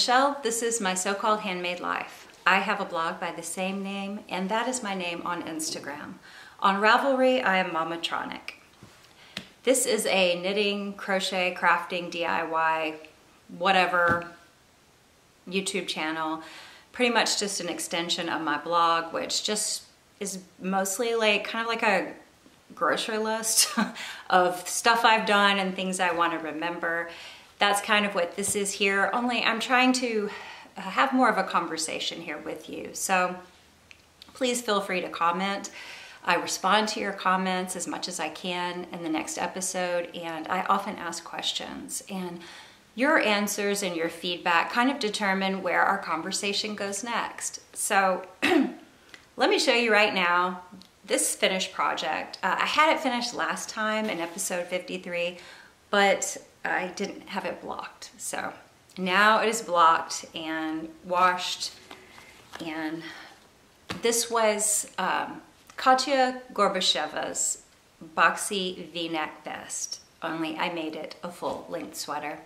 Michelle. This is my so-called handmade life. I have a blog by the same name, and that is my name on Instagram. On Ravelry, I am Mamatronic. This is a knitting, crochet, crafting, DIY, whatever YouTube channel. Pretty much just an extension of my blog, which just is mostly like kind of like a grocery list of stuff I've done and things I want to remember. That's kind of what this is here, only I'm trying to have more of a conversation here with you. So please feel free to comment. I respond to your comments as much as I can in the next episode, and I often ask questions. And your answers and your feedback kind of determine where our conversation goes next. So let me show you right now this finished project. Uh, I had it finished last time in episode 53, but I didn't have it blocked. So now it is blocked and washed and this was um, Katya Gorbacheva's boxy v-neck vest, only I made it a full length sweater.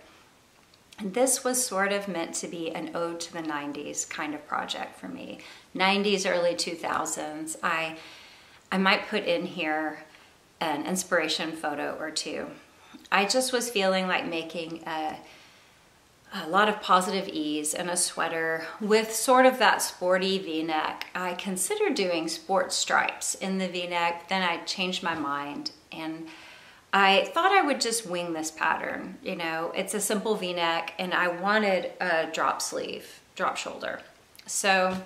And this was sort of meant to be an ode to the 90s kind of project for me. 90s, early 2000s. I, I might put in here an inspiration photo or two. I just was feeling like making a a lot of positive ease and a sweater with sort of that sporty v-neck. I considered doing sport stripes in the v-neck, then I changed my mind and I thought I would just wing this pattern. You know, it's a simple v-neck and I wanted a drop sleeve, drop shoulder. So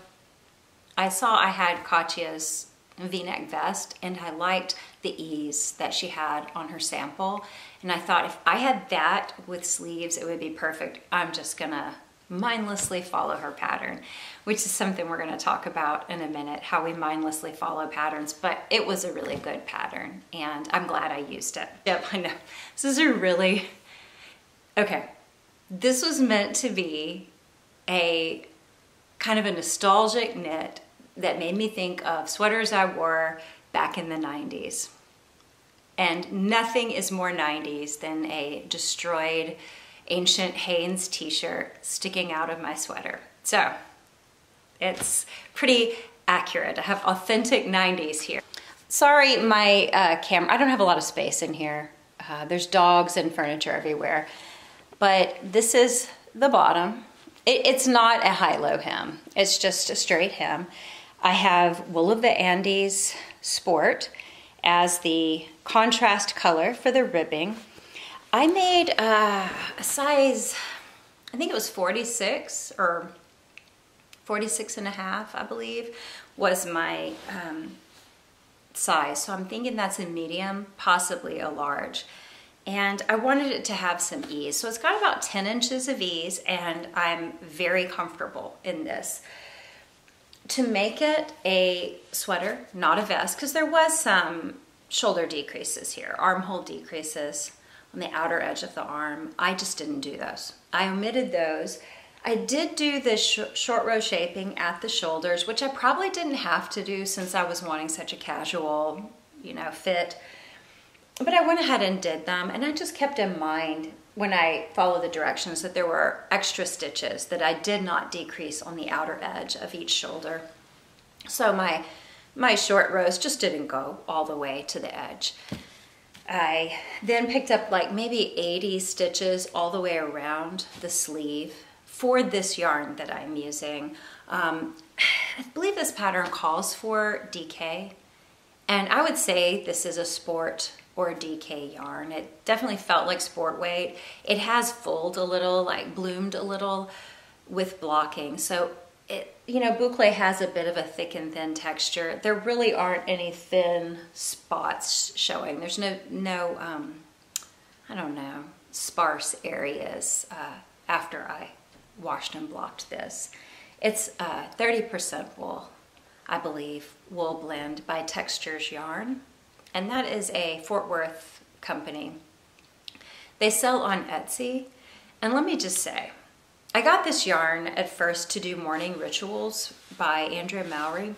I saw I had Katya's v-neck vest and I liked the ease that she had on her sample. And I thought if I had that with sleeves, it would be perfect. I'm just gonna mindlessly follow her pattern, which is something we're gonna talk about in a minute, how we mindlessly follow patterns, but it was a really good pattern and I'm glad I used it. Yep, I know. This is a really, okay. This was meant to be a kind of a nostalgic knit that made me think of sweaters I wore back in the 90s. And nothing is more 90s than a destroyed ancient Hanes t-shirt sticking out of my sweater. So it's pretty accurate. I have authentic 90s here. Sorry, my uh, camera, I don't have a lot of space in here. Uh, there's dogs and furniture everywhere. But this is the bottom. It, it's not a high-low hem. It's just a straight hem. I have Wool of the Andes Sport as the contrast color for the ribbing. I made uh, a size, I think it was 46 or 46 and a half, I believe, was my um, size. So I'm thinking that's a medium, possibly a large. And I wanted it to have some ease. So it's got about 10 inches of ease and I'm very comfortable in this to make it a sweater, not a vest, because there was some shoulder decreases here, armhole decreases on the outer edge of the arm. I just didn't do those. I omitted those. I did do the sh short row shaping at the shoulders, which I probably didn't have to do since I was wanting such a casual, you know, fit. But I went ahead and did them, and I just kept in mind when I followed the directions that there were extra stitches that I did not decrease on the outer edge of each shoulder. So my, my short rows just didn't go all the way to the edge. I then picked up like maybe 80 stitches all the way around the sleeve for this yarn that I'm using. Um, I believe this pattern calls for DK, and I would say this is a sport or DK yarn. It definitely felt like sport weight. It has fulled a little, like bloomed a little with blocking. So it, you know, boucle has a bit of a thick and thin texture. There really aren't any thin spots showing. There's no, no um, I don't know, sparse areas uh, after I washed and blocked this. It's 30% uh, wool, I believe, wool blend by Textures Yarn and that is a Fort Worth company. They sell on Etsy, and let me just say, I got this yarn at first to do morning rituals by Andrea Mowry,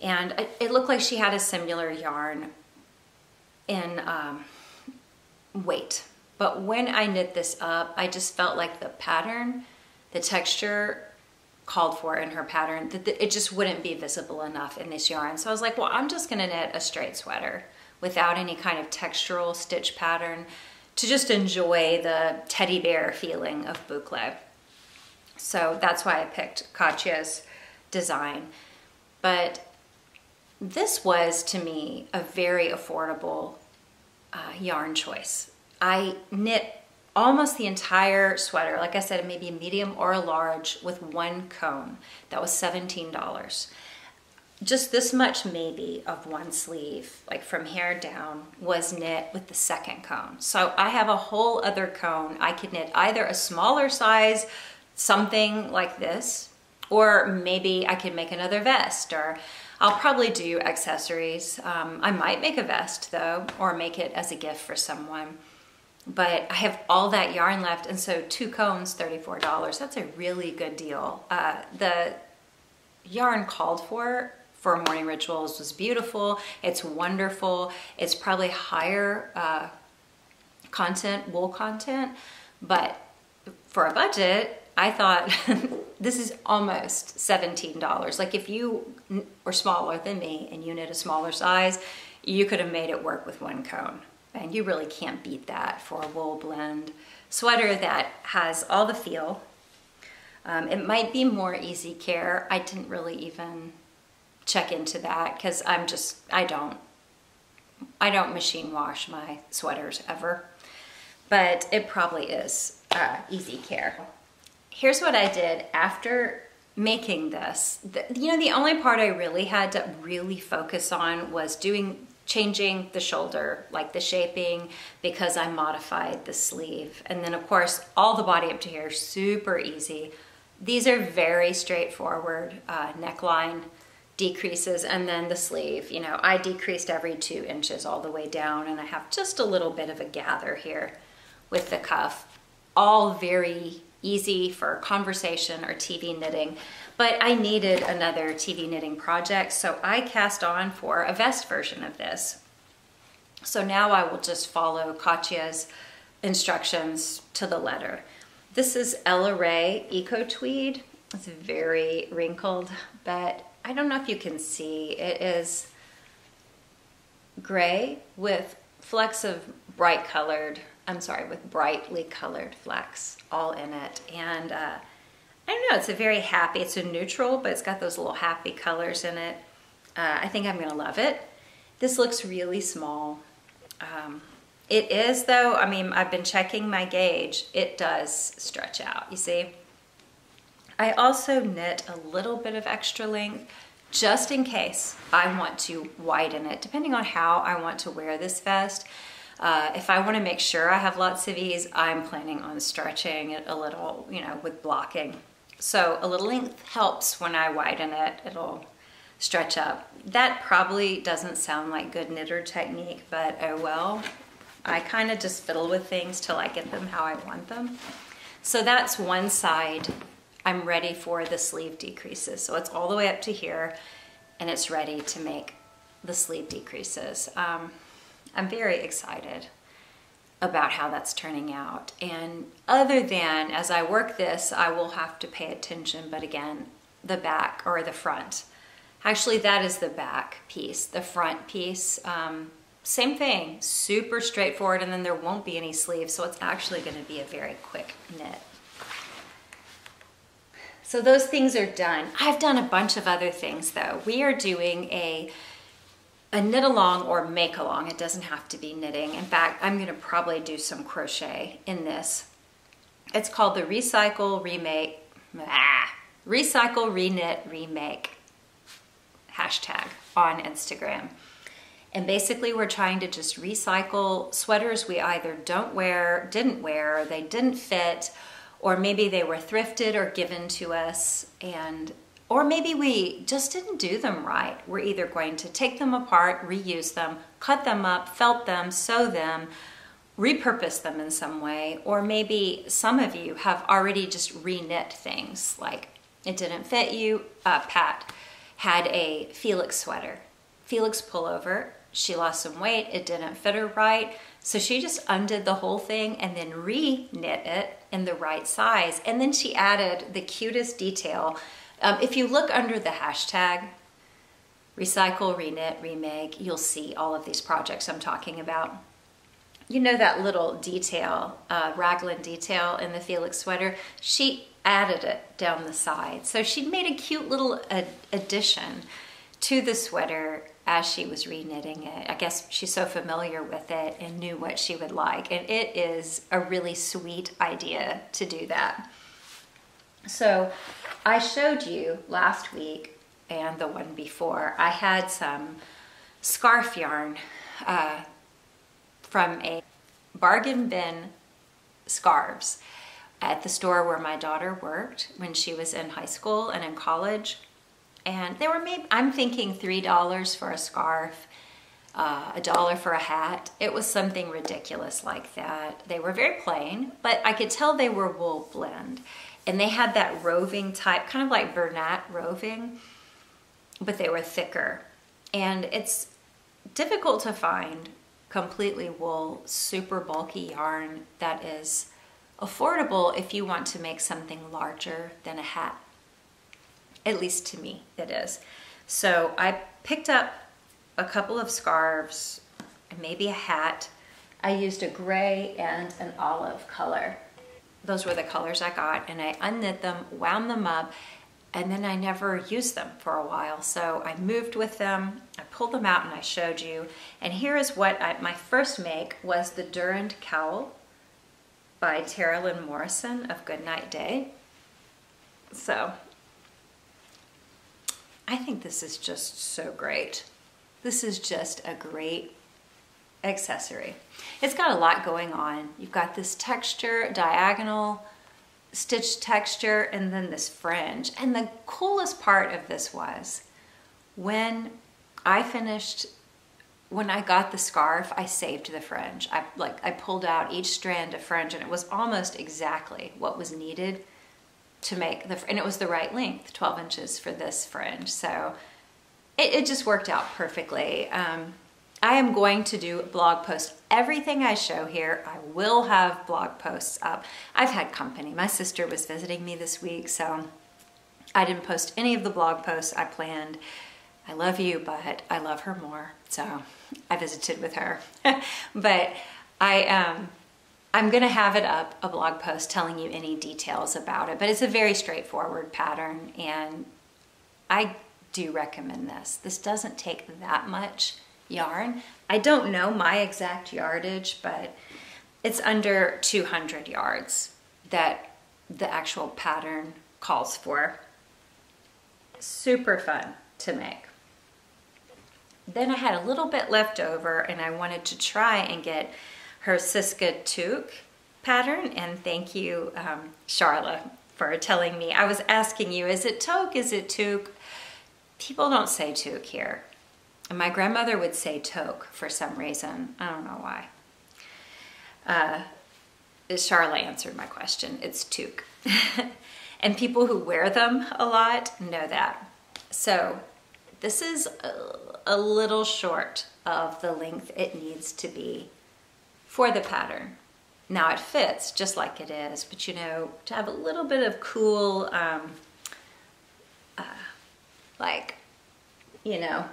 and it looked like she had a similar yarn in um, weight. But when I knit this up, I just felt like the pattern the texture called for in her pattern that it just wouldn't be visible enough in this yarn. So I was like, well, I'm just gonna knit a straight sweater without any kind of textural stitch pattern to just enjoy the teddy bear feeling of boucle. So that's why I picked Katya's design. But this was to me a very affordable uh, yarn choice. I knit almost the entire sweater, like I said, maybe a medium or a large with one cone. That was $17. Just this much maybe of one sleeve, like from here down, was knit with the second cone. So I have a whole other cone. I could knit either a smaller size, something like this, or maybe I could make another vest or I'll probably do accessories. Um, I might make a vest though, or make it as a gift for someone. But I have all that yarn left, and so two cones, $34. That's a really good deal. Uh, the yarn called for for morning rituals was beautiful. It's wonderful. It's probably higher uh, content, wool content, but for a budget, I thought this is almost $17. Like if you were smaller than me and you knit a smaller size, you could have made it work with one cone. And you really can't beat that for a wool blend sweater that has all the feel. Um, it might be more easy care. I didn't really even check into that because I'm just, I don't, I don't machine wash my sweaters ever, but it probably is uh, easy care here's what I did after making this. The, you know, the only part I really had to really focus on was doing changing the shoulder, like the shaping, because I modified the sleeve. And then of course, all the body up to here, super easy. These are very straightforward uh, neckline decreases and then the sleeve, you know, I decreased every two inches all the way down and I have just a little bit of a gather here with the cuff. All very easy for conversation or TV knitting. But I needed another TV knitting project, so I cast on for a vest version of this. So now I will just follow Katya's instructions to the letter. This is Ella Rae Eco Tweed. It's very wrinkled, but I don't know if you can see. It is gray with flecks of bright colored I'm sorry, with brightly colored flecks all in it. And uh, I don't know, it's a very happy, it's a neutral, but it's got those little happy colors in it. Uh, I think I'm gonna love it. This looks really small. Um, it is though, I mean, I've been checking my gauge. It does stretch out, you see? I also knit a little bit of extra length just in case I want to widen it, depending on how I want to wear this vest. Uh, if I want to make sure I have lots of ease, I'm planning on stretching it a little, you know, with blocking. So a little length helps when I widen it, it'll stretch up. That probably doesn't sound like good knitter technique, but oh well. I kind of just fiddle with things till I get them how I want them. So that's one side. I'm ready for the sleeve decreases. So it's all the way up to here and it's ready to make the sleeve decreases. Um, I'm very excited about how that's turning out. And other than as I work this, I will have to pay attention, but again, the back or the front. Actually, that is the back piece. The front piece, um, same thing, super straightforward, and then there won't be any sleeves, so it's actually gonna be a very quick knit. So those things are done. I've done a bunch of other things though. We are doing a a knit along or make along. It doesn't have to be knitting. In fact, I'm gonna probably do some crochet in this. It's called the Recycle Remake, ah, Recycle Reknit Remake hashtag on Instagram. And basically we're trying to just recycle sweaters we either don't wear, didn't wear, they didn't fit, or maybe they were thrifted or given to us and or maybe we just didn't do them right. We're either going to take them apart, reuse them, cut them up, felt them, sew them, repurpose them in some way, or maybe some of you have already just re-knit things like it didn't fit you. Uh, Pat had a Felix sweater, Felix pullover, she lost some weight, it didn't fit her right. So she just undid the whole thing and then re-knit it in the right size. And then she added the cutest detail. Um, if you look under the hashtag, recycle, reknit, remake, you'll see all of these projects I'm talking about. You know that little detail, uh, raglan detail in the Felix sweater? She added it down the side. So she made a cute little ad addition to the sweater as she was reknitting it. I guess she's so familiar with it and knew what she would like. And it is a really sweet idea to do that. So I showed you last week and the one before, I had some scarf yarn uh, from a bargain bin scarves at the store where my daughter worked when she was in high school and in college. And they were maybe, I'm thinking $3 for a scarf, uh, a dollar for a hat. It was something ridiculous like that. They were very plain, but I could tell they were wool blend. And they had that roving type, kind of like Bernat roving, but they were thicker. And it's difficult to find completely wool, super bulky yarn that is affordable if you want to make something larger than a hat. At least to me, it is. So I picked up a couple of scarves, and maybe a hat. I used a gray and an olive color. Those were the colors I got and I unknit them, wound them up, and then I never used them for a while. So I moved with them, I pulled them out and I showed you. And here is what I, my first make was the Durand Cowl by Tara Lynn Morrison of Goodnight Day. So I think this is just so great. This is just a great accessory. It's got a lot going on. You've got this texture, diagonal, stitch texture and then this fringe. And the coolest part of this was when I finished, when I got the scarf, I saved the fringe. I like I pulled out each strand of fringe and it was almost exactly what was needed to make the, and it was the right length, 12 inches for this fringe. So it, it just worked out perfectly. Um, I am going to do a blog posts. Everything I show here, I will have blog posts up. I've had company. My sister was visiting me this week, so I didn't post any of the blog posts I planned. I love you, but I love her more. So I visited with her. but I um I'm gonna have it up, a blog post telling you any details about it, but it's a very straightforward pattern and I do recommend this. This doesn't take that much yarn. I don't know my exact yardage, but it's under 200 yards that the actual pattern calls for. Super fun to make. Then I had a little bit left over and I wanted to try and get her Siska Toque pattern and thank you um, Charla for telling me. I was asking you, is it toque, is it toque? People don't say toque here. And my grandmother would say toke for some reason. I don't know why. Uh, Charla answered my question. It's toque. and people who wear them a lot know that. So this is a, a little short of the length it needs to be for the pattern. Now it fits just like it is, but you know, to have a little bit of cool, um, uh, like, you know,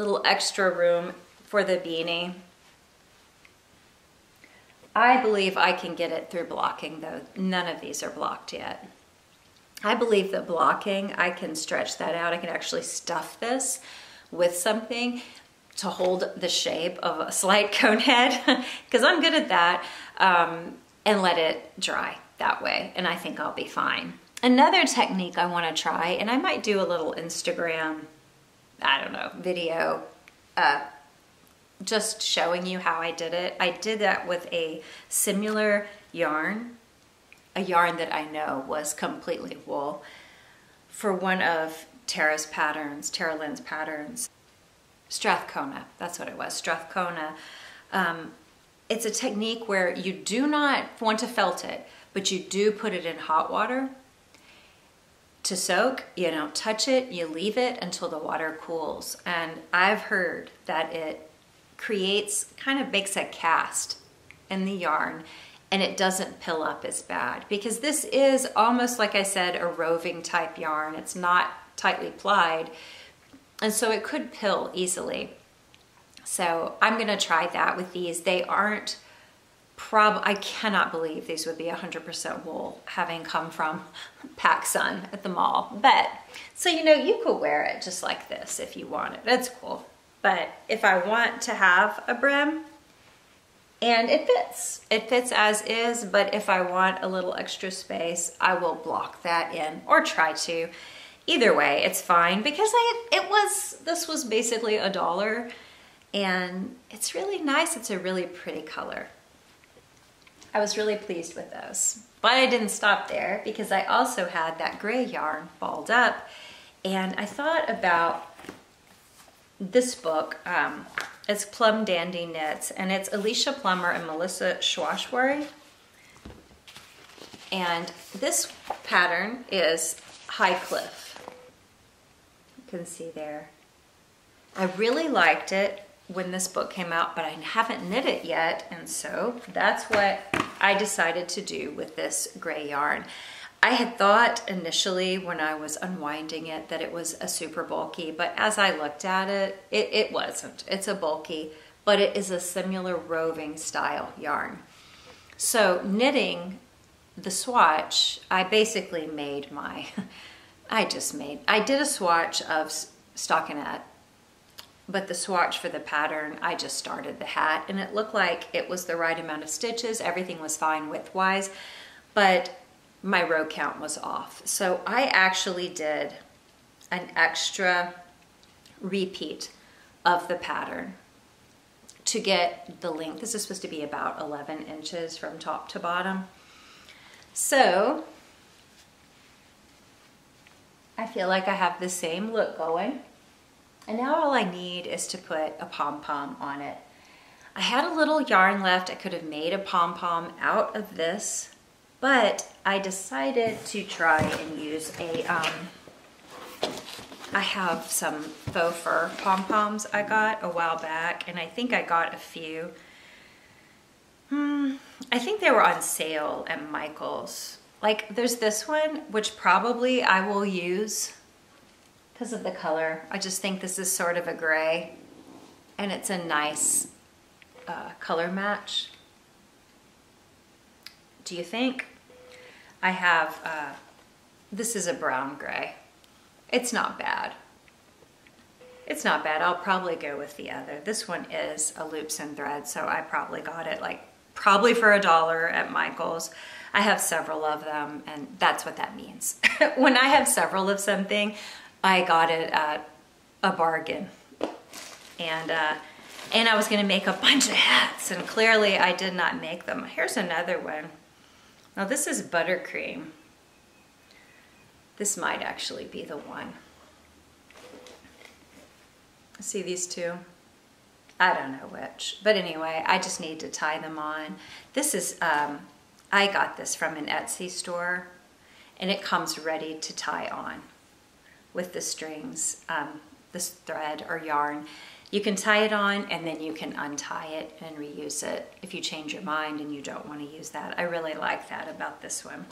little extra room for the beanie. I believe I can get it through blocking though. None of these are blocked yet. I believe that blocking, I can stretch that out. I can actually stuff this with something to hold the shape of a slight cone head because I'm good at that um, and let it dry that way and I think I'll be fine. Another technique I want to try and I might do a little Instagram I don't know, video uh, just showing you how I did it. I did that with a similar yarn, a yarn that I know was completely wool for one of Tara's patterns, Tara Lynn's patterns. Strathcona, that's what it was, Strathcona. Um, it's a technique where you do not want to felt it, but you do put it in hot water to soak, you don't touch it, you leave it until the water cools. And I've heard that it creates, kind of makes a cast in the yarn and it doesn't pill up as bad. Because this is almost like I said a roving type yarn. It's not tightly plied. And so it could pill easily. So I'm gonna try that with these. They aren't prob I cannot believe these would be 100% wool having come from PacSun at the mall but so you know you could wear it just like this if you want it that's cool but if I want to have a brim and it fits. It fits as is, but if I want a little extra space, I will block that in or try to. Either way, it's fine because I it was this was basically a dollar and it's really nice. It's a really pretty color. I was really pleased with those. But I didn't stop there because I also had that gray yarn balled up and I thought about this book. Um, it's Plum Dandi Knits, and it's Alicia Plummer and Melissa Schwarzwary. And this pattern is High Cliff. You can see there. I really liked it when this book came out, but I haven't knit it yet, and so that's what I decided to do with this gray yarn. I had thought initially when I was unwinding it that it was a super bulky, but as I looked at it, it, it wasn't. It's a bulky, but it is a similar roving style yarn. So knitting the swatch, I basically made my, I just made, I did a swatch of stockinette, but the swatch for the pattern, I just started the hat and it looked like it was the right amount of stitches. Everything was fine width-wise, but my row count was off. So I actually did an extra repeat of the pattern to get the length. This is supposed to be about 11 inches from top to bottom. So I feel like I have the same look going. And now all I need is to put a pom-pom on it. I had a little yarn left. I could have made a pom-pom out of this but I decided to try and use a, um, I have some faux fur pom-poms I got a while back, and I think I got a few. Hmm, I think they were on sale at Michael's. Like, there's this one, which probably I will use because of the color. I just think this is sort of a gray, and it's a nice uh, color match. Do you think? I have, uh, this is a brown gray. It's not bad. It's not bad. I'll probably go with the other. This one is a loops and threads, so I probably got it like probably for a dollar at Michael's. I have several of them, and that's what that means. when I have several of something, I got it at a bargain. And uh, and I was gonna make a bunch of hats, and clearly I did not make them. Here's another one. Now this is buttercream. This might actually be the one. See these two? I don't know which. But anyway, I just need to tie them on. This is, um, I got this from an Etsy store and it comes ready to tie on with the strings, um, this thread or yarn. You can tie it on and then you can untie it and reuse it if you change your mind and you don't want to use that. I really like that about this one.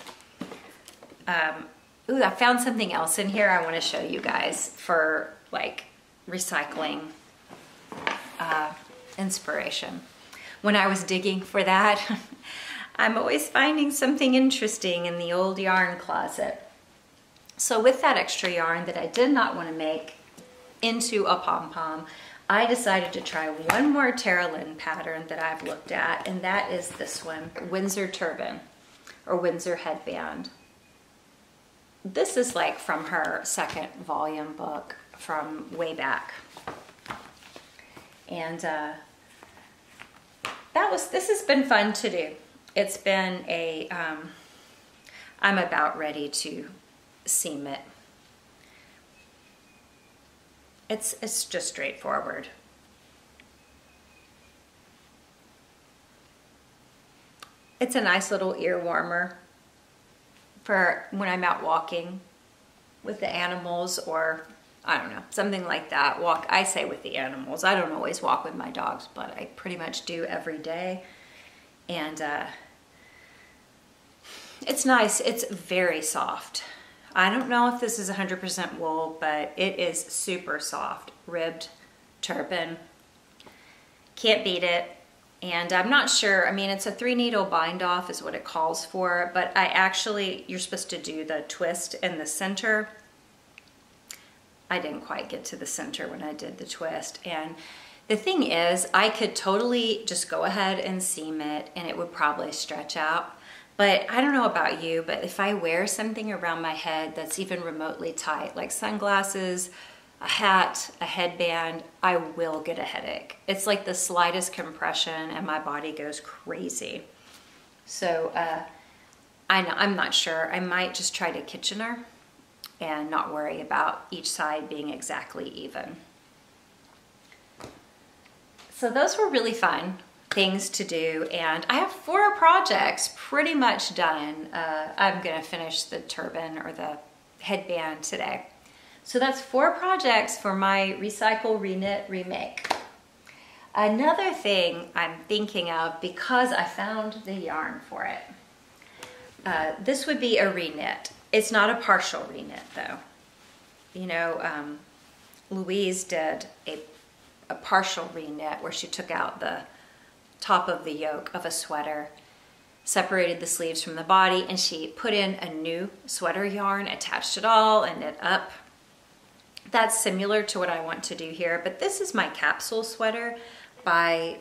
Um, ooh, I found something else in here I want to show you guys for like recycling uh, inspiration. When I was digging for that, I'm always finding something interesting in the old yarn closet. So with that extra yarn that I did not want to make into a pom-pom, I decided to try one more Tara Lynn pattern that I've looked at, and that is this one, Windsor Turban, or Windsor Headband. This is like from her second volume book from way back. And uh, that was, this has been fun to do. It's been a. am um, about ready to seam it it's, it's just straightforward. It's a nice little ear warmer for when I'm out walking with the animals or I don't know, something like that. Walk, I say with the animals. I don't always walk with my dogs, but I pretty much do every day. And uh, it's nice. It's very soft. I don't know if this is 100% wool, but it is super soft. Ribbed turban. Can't beat it. And I'm not sure, I mean, it's a three needle bind off is what it calls for, but I actually, you're supposed to do the twist in the center. I didn't quite get to the center when I did the twist. And the thing is, I could totally just go ahead and seam it and it would probably stretch out. But I don't know about you, but if I wear something around my head that's even remotely tight, like sunglasses, a hat, a headband, I will get a headache. It's like the slightest compression and my body goes crazy. So uh, I know, I'm not sure. I might just try to Kitchener and not worry about each side being exactly even. So those were really fun things to do and I have four projects pretty much done. Uh, I'm gonna finish the turban or the headband today. So that's four projects for my recycle, reknit, remake. Another thing I'm thinking of because I found the yarn for it. Uh, this would be a reknit. It's not a partial reknit though. You know, um, Louise did a, a partial reknit where she took out the top of the yoke of a sweater, separated the sleeves from the body, and she put in a new sweater yarn, attached it all, and knit up. That's similar to what I want to do here, but this is my capsule sweater by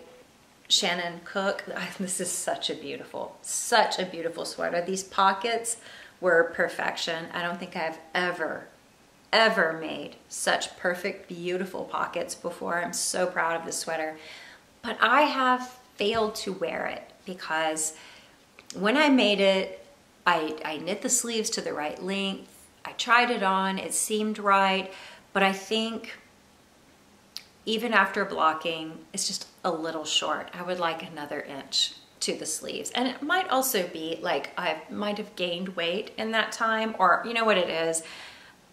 Shannon Cook. This is such a beautiful, such a beautiful sweater. These pockets were perfection. I don't think I've ever, ever made such perfect, beautiful pockets before. I'm so proud of this sweater. But I have failed to wear it because when I made it, I, I knit the sleeves to the right length. I tried it on, it seemed right, but I think even after blocking, it's just a little short. I would like another inch to the sleeves. And it might also be like I might have gained weight in that time or you know what it is?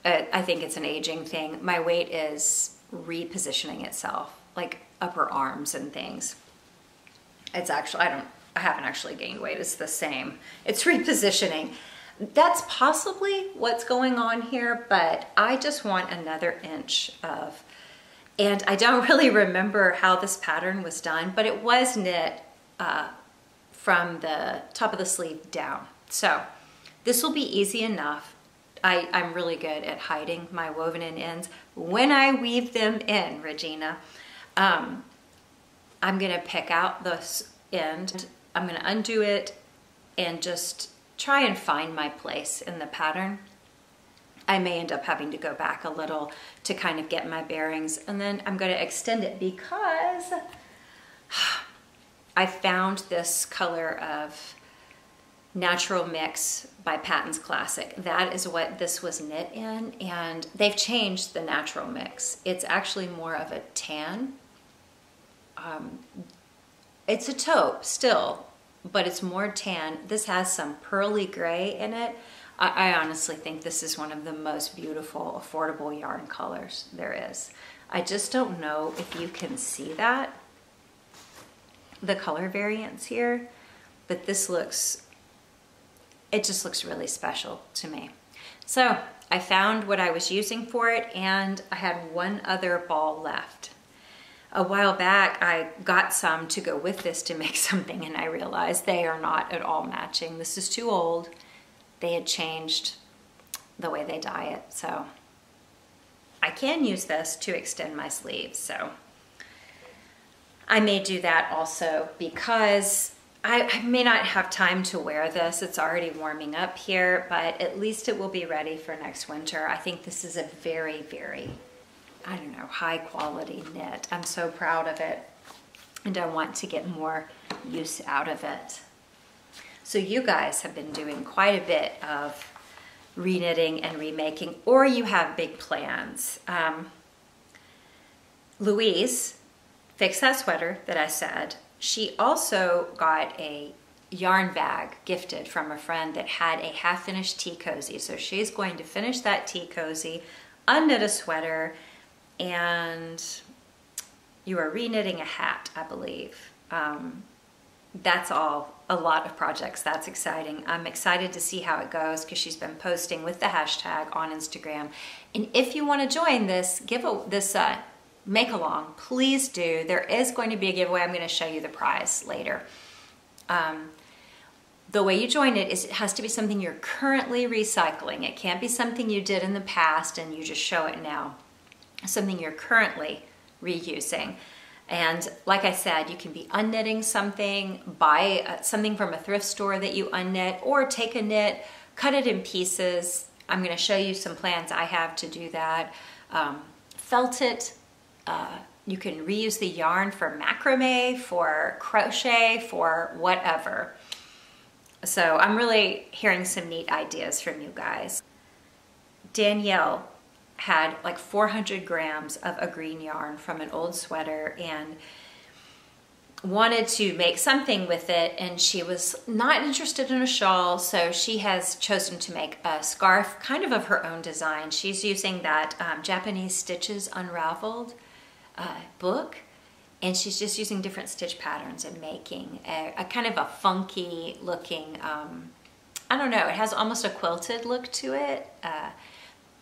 Uh, I think it's an aging thing. My weight is repositioning itself, like upper arms and things. It's actually, I don't, I haven't actually gained weight. It's the same. It's repositioning. That's possibly what's going on here, but I just want another inch of, and I don't really remember how this pattern was done, but it was knit uh, from the top of the sleeve down. So this will be easy enough. I, I'm really good at hiding my woven in ends when I weave them in, Regina. Um, I'm gonna pick out this end, I'm gonna undo it and just try and find my place in the pattern. I may end up having to go back a little to kind of get my bearings and then I'm gonna extend it because I found this color of Natural Mix by Patons Classic. That is what this was knit in and they've changed the Natural Mix. It's actually more of a tan um, it's a taupe still, but it's more tan. This has some pearly gray in it. I, I honestly think this is one of the most beautiful, affordable yarn colors there is. I just don't know if you can see that, the color variance here, but this looks, it just looks really special to me. So I found what I was using for it and I had one other ball left a while back I got some to go with this to make something and I realized they are not at all matching. This is too old. They had changed the way they dye it. So I can use this to extend my sleeves. So I may do that also because I, I, may not have time to wear this. It's already warming up here, but at least it will be ready for next winter. I think this is a very, very I don't know, high quality knit. I'm so proud of it and I want to get more use out of it. So you guys have been doing quite a bit of reknitting and remaking or you have big plans. Um, Louise fixed that sweater that I said. She also got a yarn bag gifted from a friend that had a half finished tea cozy. So she's going to finish that tea cozy unknit a sweater and you are reknitting a hat, I believe. Um, that's all a lot of projects. That's exciting. I'm excited to see how it goes because she's been posting with the hashtag on Instagram. And if you want to join this, give a, this uh, make along, please do. There is going to be a giveaway. I'm going to show you the prize later. Um, the way you join it is it has to be something you're currently recycling. It can't be something you did in the past and you just show it now. Something you're currently reusing. And like I said, you can be unknitting something, buy uh, something from a thrift store that you unknit, or take a knit, cut it in pieces. I'm gonna show you some plans I have to do that. Um, felt it, uh, you can reuse the yarn for macrame, for crochet, for whatever. So I'm really hearing some neat ideas from you guys. Danielle had like 400 grams of a green yarn from an old sweater and wanted to make something with it and she was not interested in a shawl so she has chosen to make a scarf kind of of her own design. She's using that um, japanese stitches unraveled uh, book and she's just using different stitch patterns and making a, a kind of a funky looking um, i don't know it has almost a quilted look to it uh,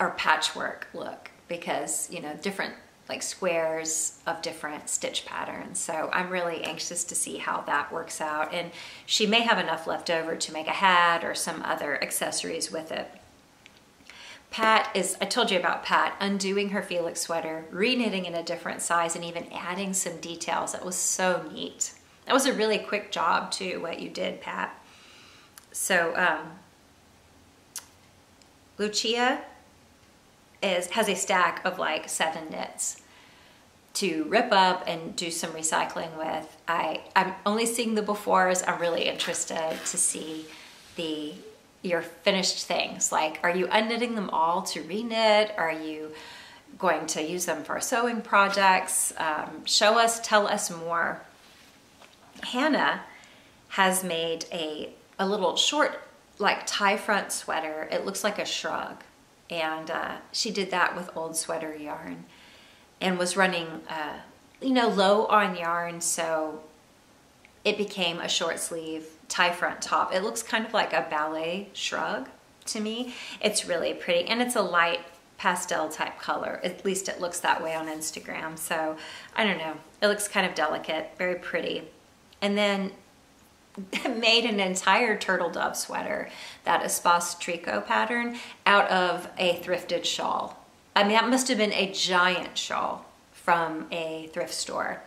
or patchwork look because, you know, different like squares of different stitch patterns. So I'm really anxious to see how that works out. And she may have enough left over to make a hat or some other accessories with it. Pat is, I told you about Pat, undoing her Felix sweater, reknitting in a different size and even adding some details. That was so neat. That was a really quick job too, what you did, Pat. So, um, Lucia is has a stack of like seven knits to rip up and do some recycling with. I, I'm only seeing the befores. I'm really interested to see the your finished things. Like, are you unknitting them all to reknit? Are you going to use them for sewing projects? Um, show us, tell us more. Hannah has made a, a little short, like tie front sweater. It looks like a shrug and uh, she did that with old sweater yarn and was running uh, you know low on yarn so it became a short sleeve tie front top. It looks kind of like a ballet shrug to me. It's really pretty and it's a light pastel type color. At least it looks that way on Instagram. So I don't know. It looks kind of delicate very pretty. And then made an entire turtle dove sweater, that Espace Tricot pattern, out of a thrifted shawl. I mean, that must have been a giant shawl from a thrift store.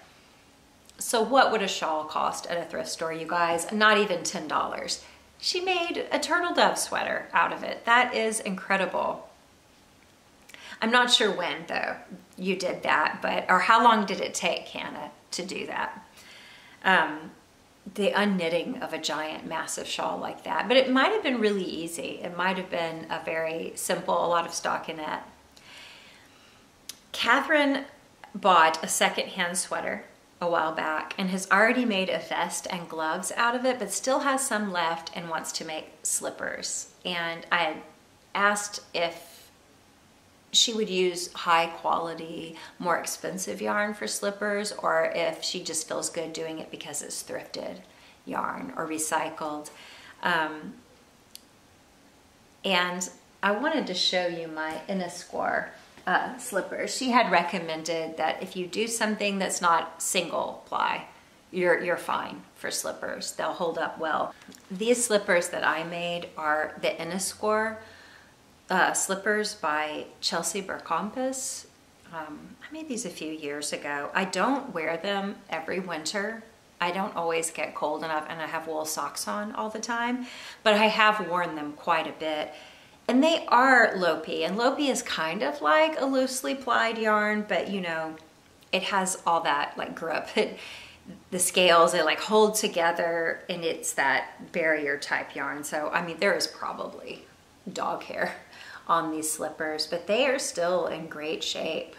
So what would a shawl cost at a thrift store, you guys? Not even $10. She made a turtle dove sweater out of it. That is incredible. I'm not sure when though you did that, but, or how long did it take Hannah to do that? Um, the unknitting of a giant massive shawl like that. But it might have been really easy. It might have been a very simple, a lot of stockinette. Catherine bought a secondhand sweater a while back and has already made a vest and gloves out of it, but still has some left and wants to make slippers. And I asked if she would use high quality, more expensive yarn for slippers or if she just feels good doing it because it's thrifted yarn or recycled. Um, and I wanted to show you my Innisquar uh, slippers. She had recommended that if you do something that's not single ply, you're, you're fine for slippers. They'll hold up well. These slippers that I made are the Innisquar uh, slippers by Chelsea Berkompas. Um, I made these a few years ago. I don't wear them every winter. I don't always get cold enough and I have wool socks on all the time, but I have worn them quite a bit. And they are Lopi, and Lopi is kind of like a loosely plied yarn, but you know, it has all that like grip. The scales, they like hold together and it's that barrier type yarn. So, I mean, there is probably dog hair on these slippers, but they are still in great shape.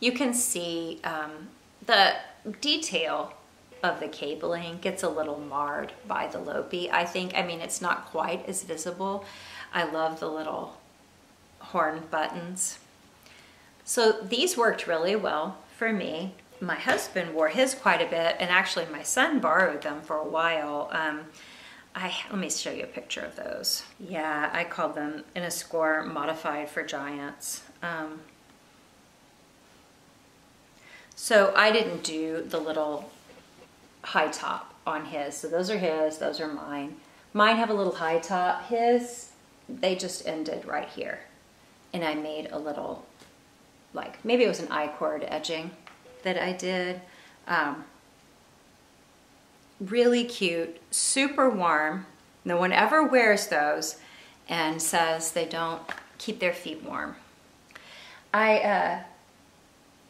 You can see um, the detail of the cabling gets a little marred by the Lopi. I think, I mean, it's not quite as visible. I love the little horn buttons. So these worked really well for me. My husband wore his quite a bit, and actually my son borrowed them for a while. Um, I, let me show you a picture of those. Yeah, I called them in a score modified for giants. Um, so I didn't do the little high top on his. So those are his, those are mine. Mine have a little high top. His, they just ended right here. And I made a little, like, maybe it was an I-cord edging that I did. Um, really cute, super warm. No one ever wears those and says they don't keep their feet warm. I, uh,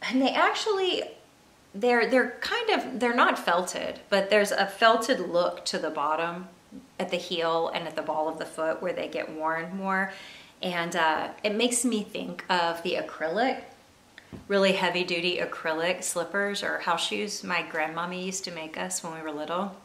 and they actually, they're, they're kind of, they're not felted, but there's a felted look to the bottom at the heel and at the ball of the foot where they get worn more. And uh, it makes me think of the acrylic, really heavy duty acrylic slippers or house shoes my grandmommy used to make us when we were little.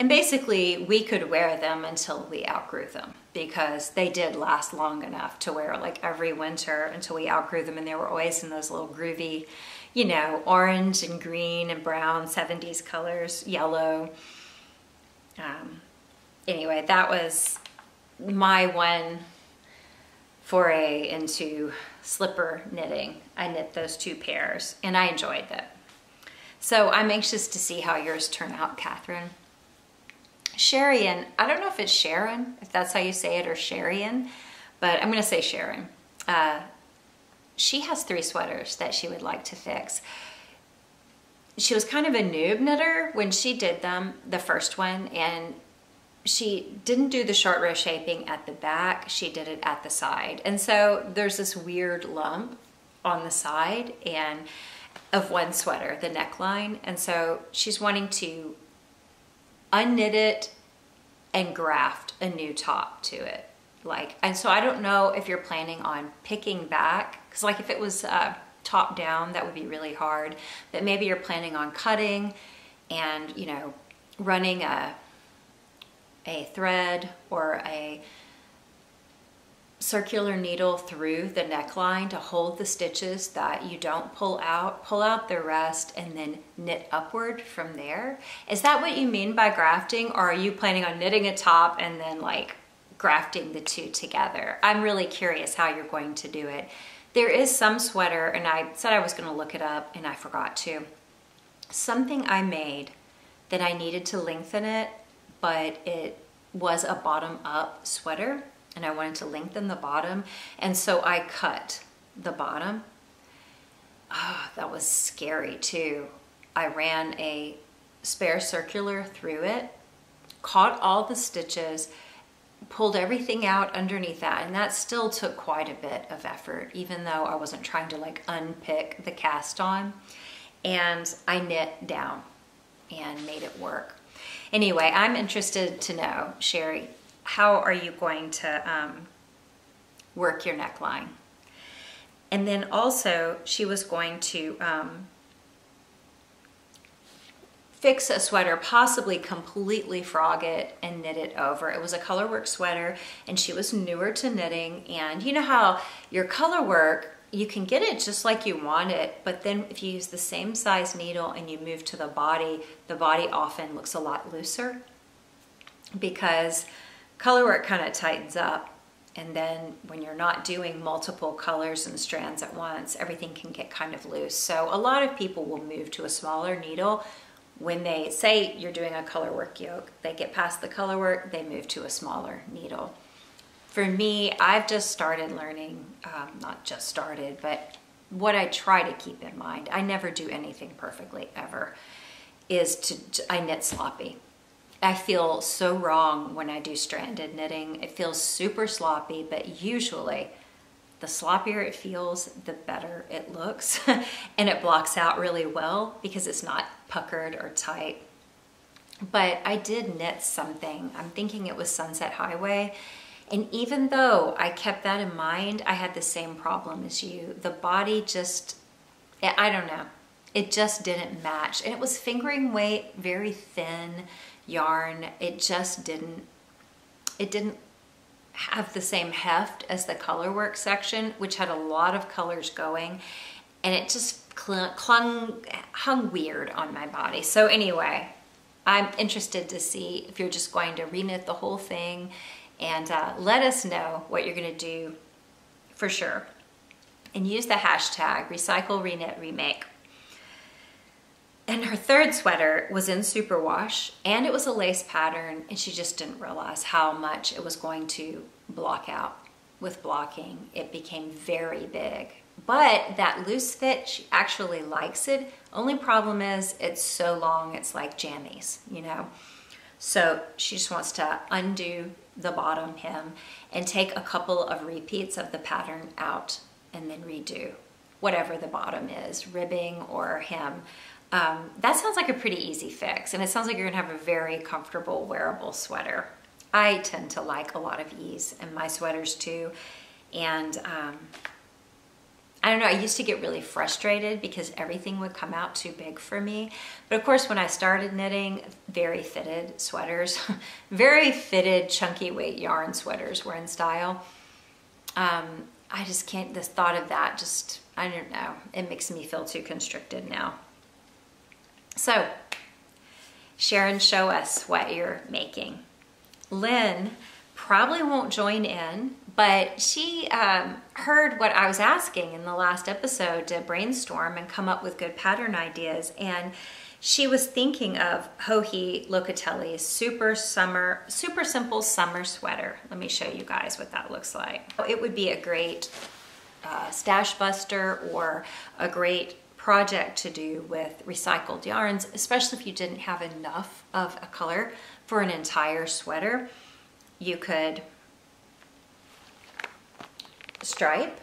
And basically, we could wear them until we outgrew them because they did last long enough to wear like every winter until we outgrew them. And they were always in those little groovy, you know, orange and green and brown 70s colors, yellow. Um, anyway, that was my one foray into slipper knitting. I knit those two pairs and I enjoyed them. So I'm anxious to see how yours turn out, Catherine. Sharian, I don't know if it's Sharon, if that's how you say it, or Sharian, but I'm gonna say Sharon. Uh, she has three sweaters that she would like to fix. She was kind of a noob knitter when she did them, the first one, and she didn't do the short row shaping at the back, she did it at the side. And so there's this weird lump on the side and of one sweater, the neckline. And so she's wanting to unknit it and graft a new top to it. Like, and so I don't know if you're planning on picking back, because like if it was uh, top down, that would be really hard. But maybe you're planning on cutting and, you know, running a, a thread or a circular needle through the neckline to hold the stitches that you don't pull out, pull out the rest and then knit upward from there. Is that what you mean by grafting or are you planning on knitting a top and then like grafting the two together? I'm really curious how you're going to do it. There is some sweater and I said I was gonna look it up and I forgot to. Something I made that I needed to lengthen it, but it was a bottom up sweater and I wanted to lengthen the bottom. And so I cut the bottom. Oh, that was scary too. I ran a spare circular through it, caught all the stitches, pulled everything out underneath that. And that still took quite a bit of effort, even though I wasn't trying to like unpick the cast on. And I knit down and made it work. Anyway, I'm interested to know, Sherry, how are you going to um, work your neckline? And then also she was going to um, fix a sweater, possibly completely frog it and knit it over. It was a colorwork sweater and she was newer to knitting. And you know how your colorwork, you can get it just like you want it, but then if you use the same size needle and you move to the body, the body often looks a lot looser because color work kind of tightens up and then when you're not doing multiple colors and strands at once, everything can get kind of loose. So a lot of people will move to a smaller needle when they say you're doing a color work yoke. They get past the color work, they move to a smaller needle. For me, I've just started learning, um, not just started, but what I try to keep in mind, I never do anything perfectly ever, is to, I knit sloppy. I feel so wrong when I do stranded knitting. It feels super sloppy, but usually the sloppier it feels, the better it looks. and it blocks out really well because it's not puckered or tight. But I did knit something. I'm thinking it was Sunset Highway. And even though I kept that in mind, I had the same problem as you. The body just, eh, I don't know, it just didn't match. And it was fingering weight, very thin yarn. It just didn't, it didn't have the same heft as the color work section, which had a lot of colors going and it just clung, clung hung weird on my body. So anyway, I'm interested to see if you're just going to reknit the whole thing and uh, let us know what you're gonna do for sure. And use the hashtag recycle, reknit, remake. And her third sweater was in superwash and it was a lace pattern and she just didn't realize how much it was going to block out with blocking. It became very big. But that loose fit, she actually likes it. Only problem is it's so long, it's like jammies, you know? So she just wants to undo the bottom hem and take a couple of repeats of the pattern out and then redo whatever the bottom is, ribbing or hem. Um, that sounds like a pretty easy fix and it sounds like you're gonna have a very comfortable wearable sweater. I tend to like a lot of ease in my sweaters too. And um, I don't know, I used to get really frustrated because everything would come out too big for me. But of course, when I started knitting very fitted sweaters, very fitted chunky weight yarn sweaters were in style. Um, I just can't, the thought of that just, I don't know, it makes me feel too constricted now. So, Sharon, show us what you're making. Lynn probably won't join in, but she um, heard what I was asking in the last episode to brainstorm and come up with good pattern ideas. And she was thinking of Joji Locatelli's super summer, super simple summer sweater. Let me show you guys what that looks like. It would be a great uh, stash buster or a great project to do with recycled yarns, especially if you didn't have enough of a color for an entire sweater. You could stripe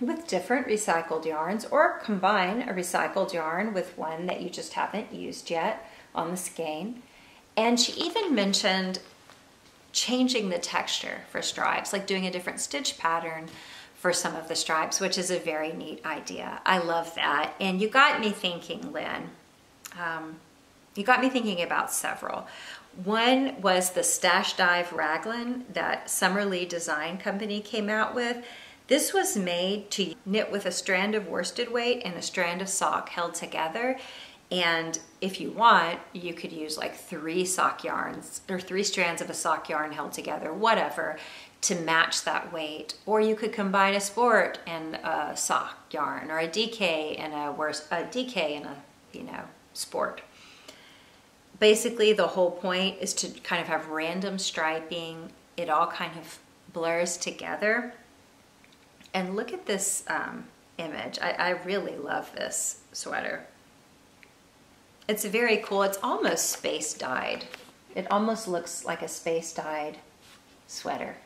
with different recycled yarns or combine a recycled yarn with one that you just haven't used yet on the skein. And she even mentioned changing the texture for stripes, like doing a different stitch pattern for some of the stripes, which is a very neat idea. I love that. And you got me thinking, Lynn, um, you got me thinking about several. One was the Stash Dive Raglan that Summerlee Design Company came out with. This was made to knit with a strand of worsted weight and a strand of sock held together. And if you want, you could use like three sock yarns or three strands of a sock yarn held together, whatever to match that weight. Or you could combine a sport and a sock yarn or a DK and a, worse, a DK and a, you know, sport. Basically, the whole point is to kind of have random striping. It all kind of blurs together. And look at this um, image. I, I really love this sweater. It's very cool. It's almost space dyed. It almost looks like a space dyed sweater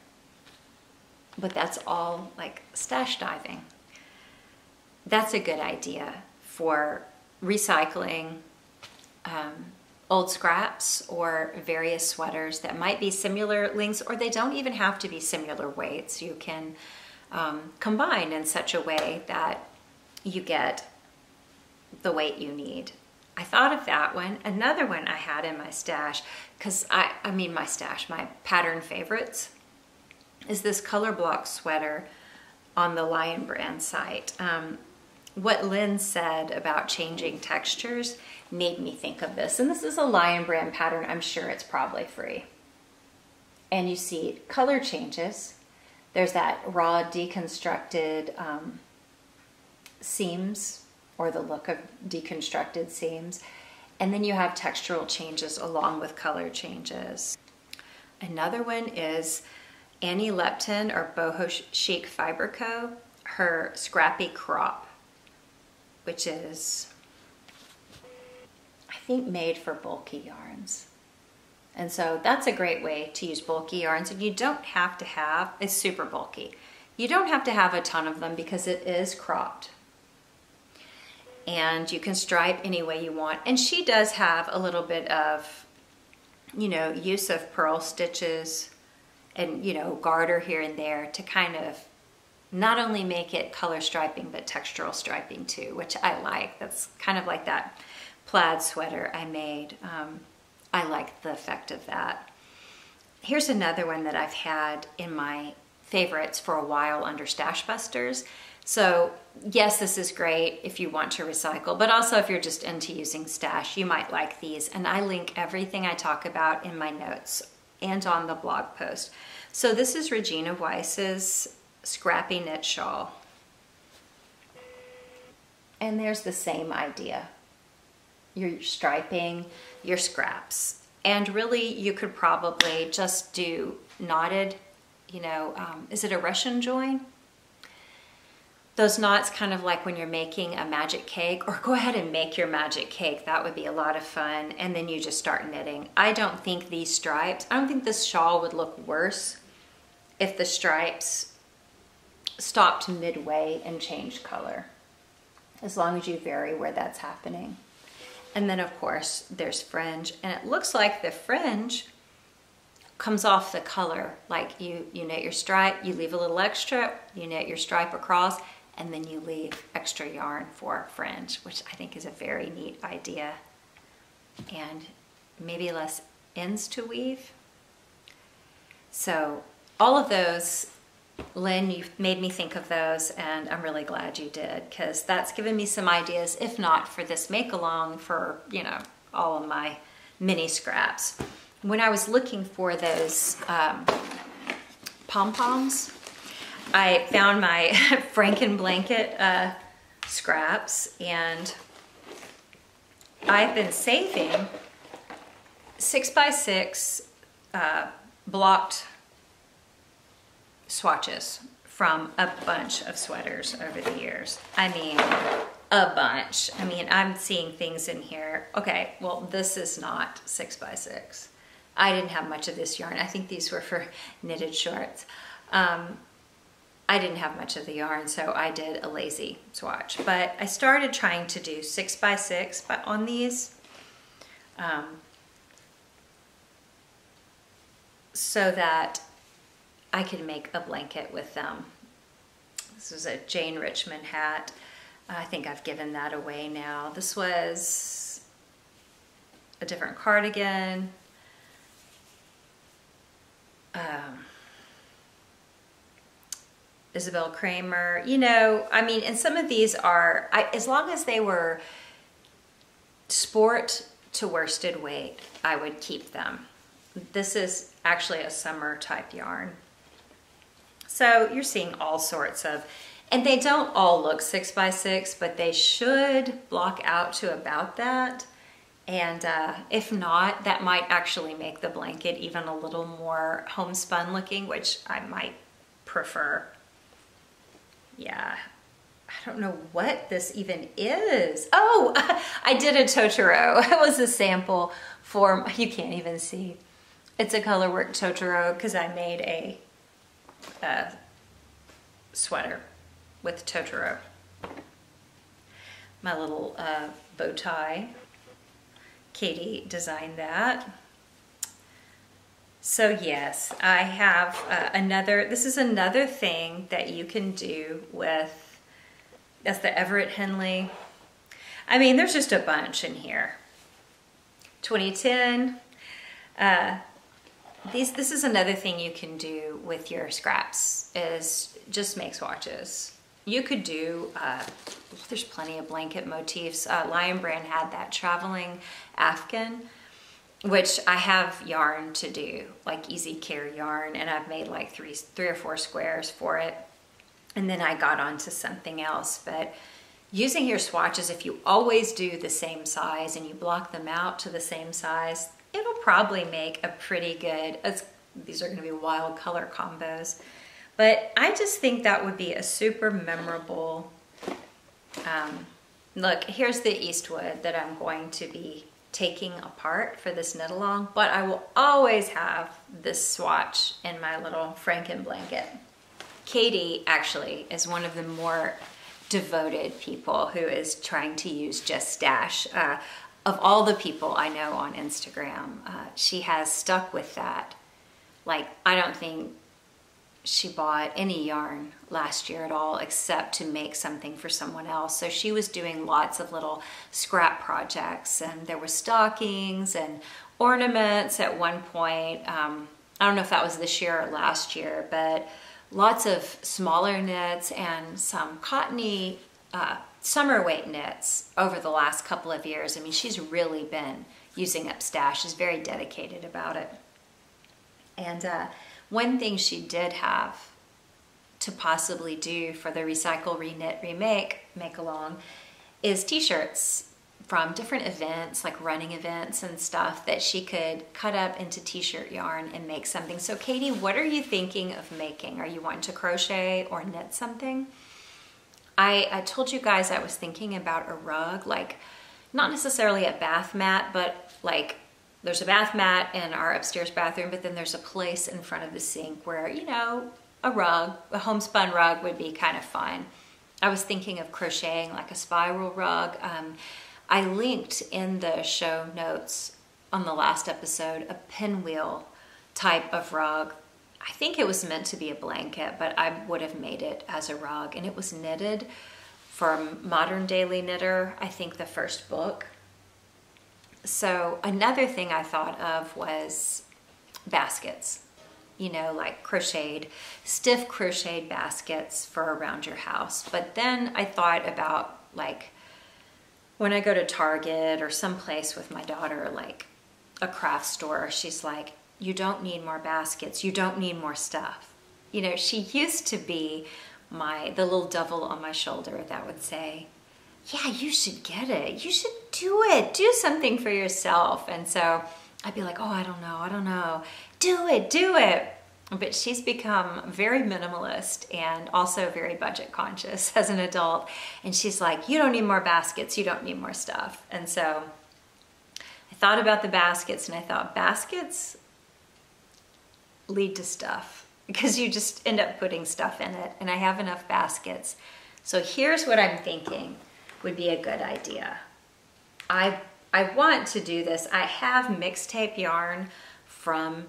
but that's all like stash diving. That's a good idea for recycling um, old scraps or various sweaters that might be similar lengths or they don't even have to be similar weights. You can um, combine in such a way that you get the weight you need. I thought of that one. Another one I had in my stash, because I, I mean my stash, my pattern favorites is this color block sweater on the Lion Brand site. Um, what Lynn said about changing textures made me think of this. And this is a Lion Brand pattern. I'm sure it's probably free. And you see color changes. There's that raw deconstructed um, seams or the look of deconstructed seams. And then you have textural changes along with color changes. Another one is Annie Lepton or Boho Chic Fiber Co. her Scrappy Crop, which is, I think, made for bulky yarns. And so that's a great way to use bulky yarns. And you don't have to have, it's super bulky. You don't have to have a ton of them because it is cropped. And you can stripe any way you want. And she does have a little bit of, you know, use of purl stitches and you know garter here and there to kind of not only make it color striping but textural striping too which I like that's kind of like that plaid sweater I made um, I like the effect of that here's another one that I've had in my favorites for a while under Stash Busters. So yes, this is great if you want to recycle, but also if you're just into using stash, you might like these. And I link everything I talk about in my notes and on the blog post. So this is Regina Weiss's Scrappy Knit Shawl. And there's the same idea. Your striping, your scraps. And really you could probably just do knotted, you know, um, is it a Russian join? those knots kind of like when you're making a magic cake or go ahead and make your magic cake that would be a lot of fun and then you just start knitting I don't think these stripes I don't think this shawl would look worse if the stripes stopped midway and changed color as long as you vary where that's happening and then of course there's fringe and it looks like the fringe comes off the color like you you knit your stripe you leave a little extra you knit your stripe across and then you leave extra yarn for fringe, which I think is a very neat idea. And maybe less ends to weave. So all of those, Lynn, you've made me think of those and I'm really glad you did because that's given me some ideas, if not for this make along for, you know, all of my mini scraps. When I was looking for those um, pom-poms, I found my Franken blanket uh, scraps and I've been saving six by six uh, blocked swatches from a bunch of sweaters over the years. I mean, a bunch. I mean, I'm seeing things in here. Okay, well, this is not six by six. I didn't have much of this yarn. I think these were for knitted shorts. Um, I didn't have much of the yarn, so I did a lazy swatch. But I started trying to do six by six but on these. Um, so that I could make a blanket with them. This was a Jane Richmond hat. I think I've given that away now. This was a different cardigan. Um, Isabell Kraemer, you know, I mean, and some of these are, I, as long as they were sport to worsted weight, I would keep them. This is actually a summer type yarn. So you're seeing all sorts of, and they don't all look six by six, but they should block out to about that. And uh, if not, that might actually make the blanket even a little more homespun looking, which I might prefer yeah, I don't know what this even is. Oh, I did a Totoro. It was a sample for, you can't even see. It's a colorwork Totoro because I made a, a sweater with Totoro. My little uh, bow tie. Katie designed that. So yes, I have uh, another, this is another thing that you can do with, that's the Everett Henley. I mean, there's just a bunch in here. 2010, uh, these, this is another thing you can do with your scraps is just make swatches. You could do, uh, there's plenty of blanket motifs. Uh, Lion Brand had that traveling Afghan which I have yarn to do, like easy care yarn, and I've made like three, three or four squares for it. And then I got onto something else, but using your swatches, if you always do the same size and you block them out to the same size, it'll probably make a pretty good, these are gonna be wild color combos. But I just think that would be a super memorable, um, look, here's the Eastwood that I'm going to be taking apart for this knit along, but I will always have this swatch in my little Franken blanket. Katie actually is one of the more devoted people who is trying to use Just Stash. Uh, of all the people I know on Instagram, uh, she has stuck with that. Like, I don't think she bought any yarn last year at all except to make something for someone else. So she was doing lots of little scrap projects and there were stockings and ornaments at one point. Um, I don't know if that was this year or last year, but lots of smaller knits and some cottony uh, summer weight knits over the last couple of years. I mean, she's really been using up stash. She's very dedicated about it. And uh, one thing she did have to possibly do for the Recycle, Reknit, Remake make along is t-shirts from different events, like running events and stuff that she could cut up into t-shirt yarn and make something. So Katie, what are you thinking of making? Are you wanting to crochet or knit something? I, I told you guys I was thinking about a rug, like not necessarily a bath mat, but like there's a bath mat in our upstairs bathroom, but then there's a place in front of the sink where, you know, a rug, a homespun rug would be kind of fun. I was thinking of crocheting like a spiral rug. Um, I linked in the show notes on the last episode a pinwheel type of rug. I think it was meant to be a blanket, but I would have made it as a rug. And it was knitted from Modern Daily Knitter, I think the first book. So another thing I thought of was baskets you know, like crocheted, stiff crocheted baskets for around your house. But then I thought about like when I go to Target or someplace with my daughter, like a craft store, she's like, you don't need more baskets. You don't need more stuff. You know, she used to be my, the little devil on my shoulder that would say, yeah, you should get it. You should do it. Do something for yourself. And so I'd be like, oh, I don't know, I don't know. Do it, do it. But she's become very minimalist and also very budget conscious as an adult. And she's like, you don't need more baskets, you don't need more stuff. And so I thought about the baskets and I thought baskets lead to stuff because you just end up putting stuff in it. And I have enough baskets. So here's what I'm thinking would be a good idea. I I want to do this. I have mixtape yarn from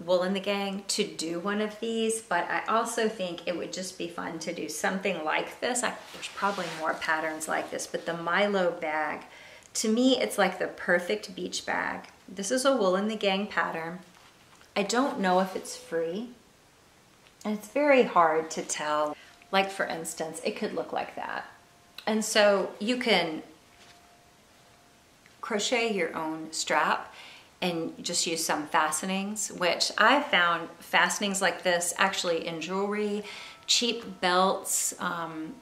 Wool and the Gang to do one of these, but I also think it would just be fun to do something like this. I, there's probably more patterns like this, but the Milo bag, to me, it's like the perfect beach bag. This is a Wool and the Gang pattern. I don't know if it's free, and it's very hard to tell. Like for instance, it could look like that. And so you can crochet your own strap and just use some fastenings, which I found fastenings like this actually in jewelry, cheap belts, um,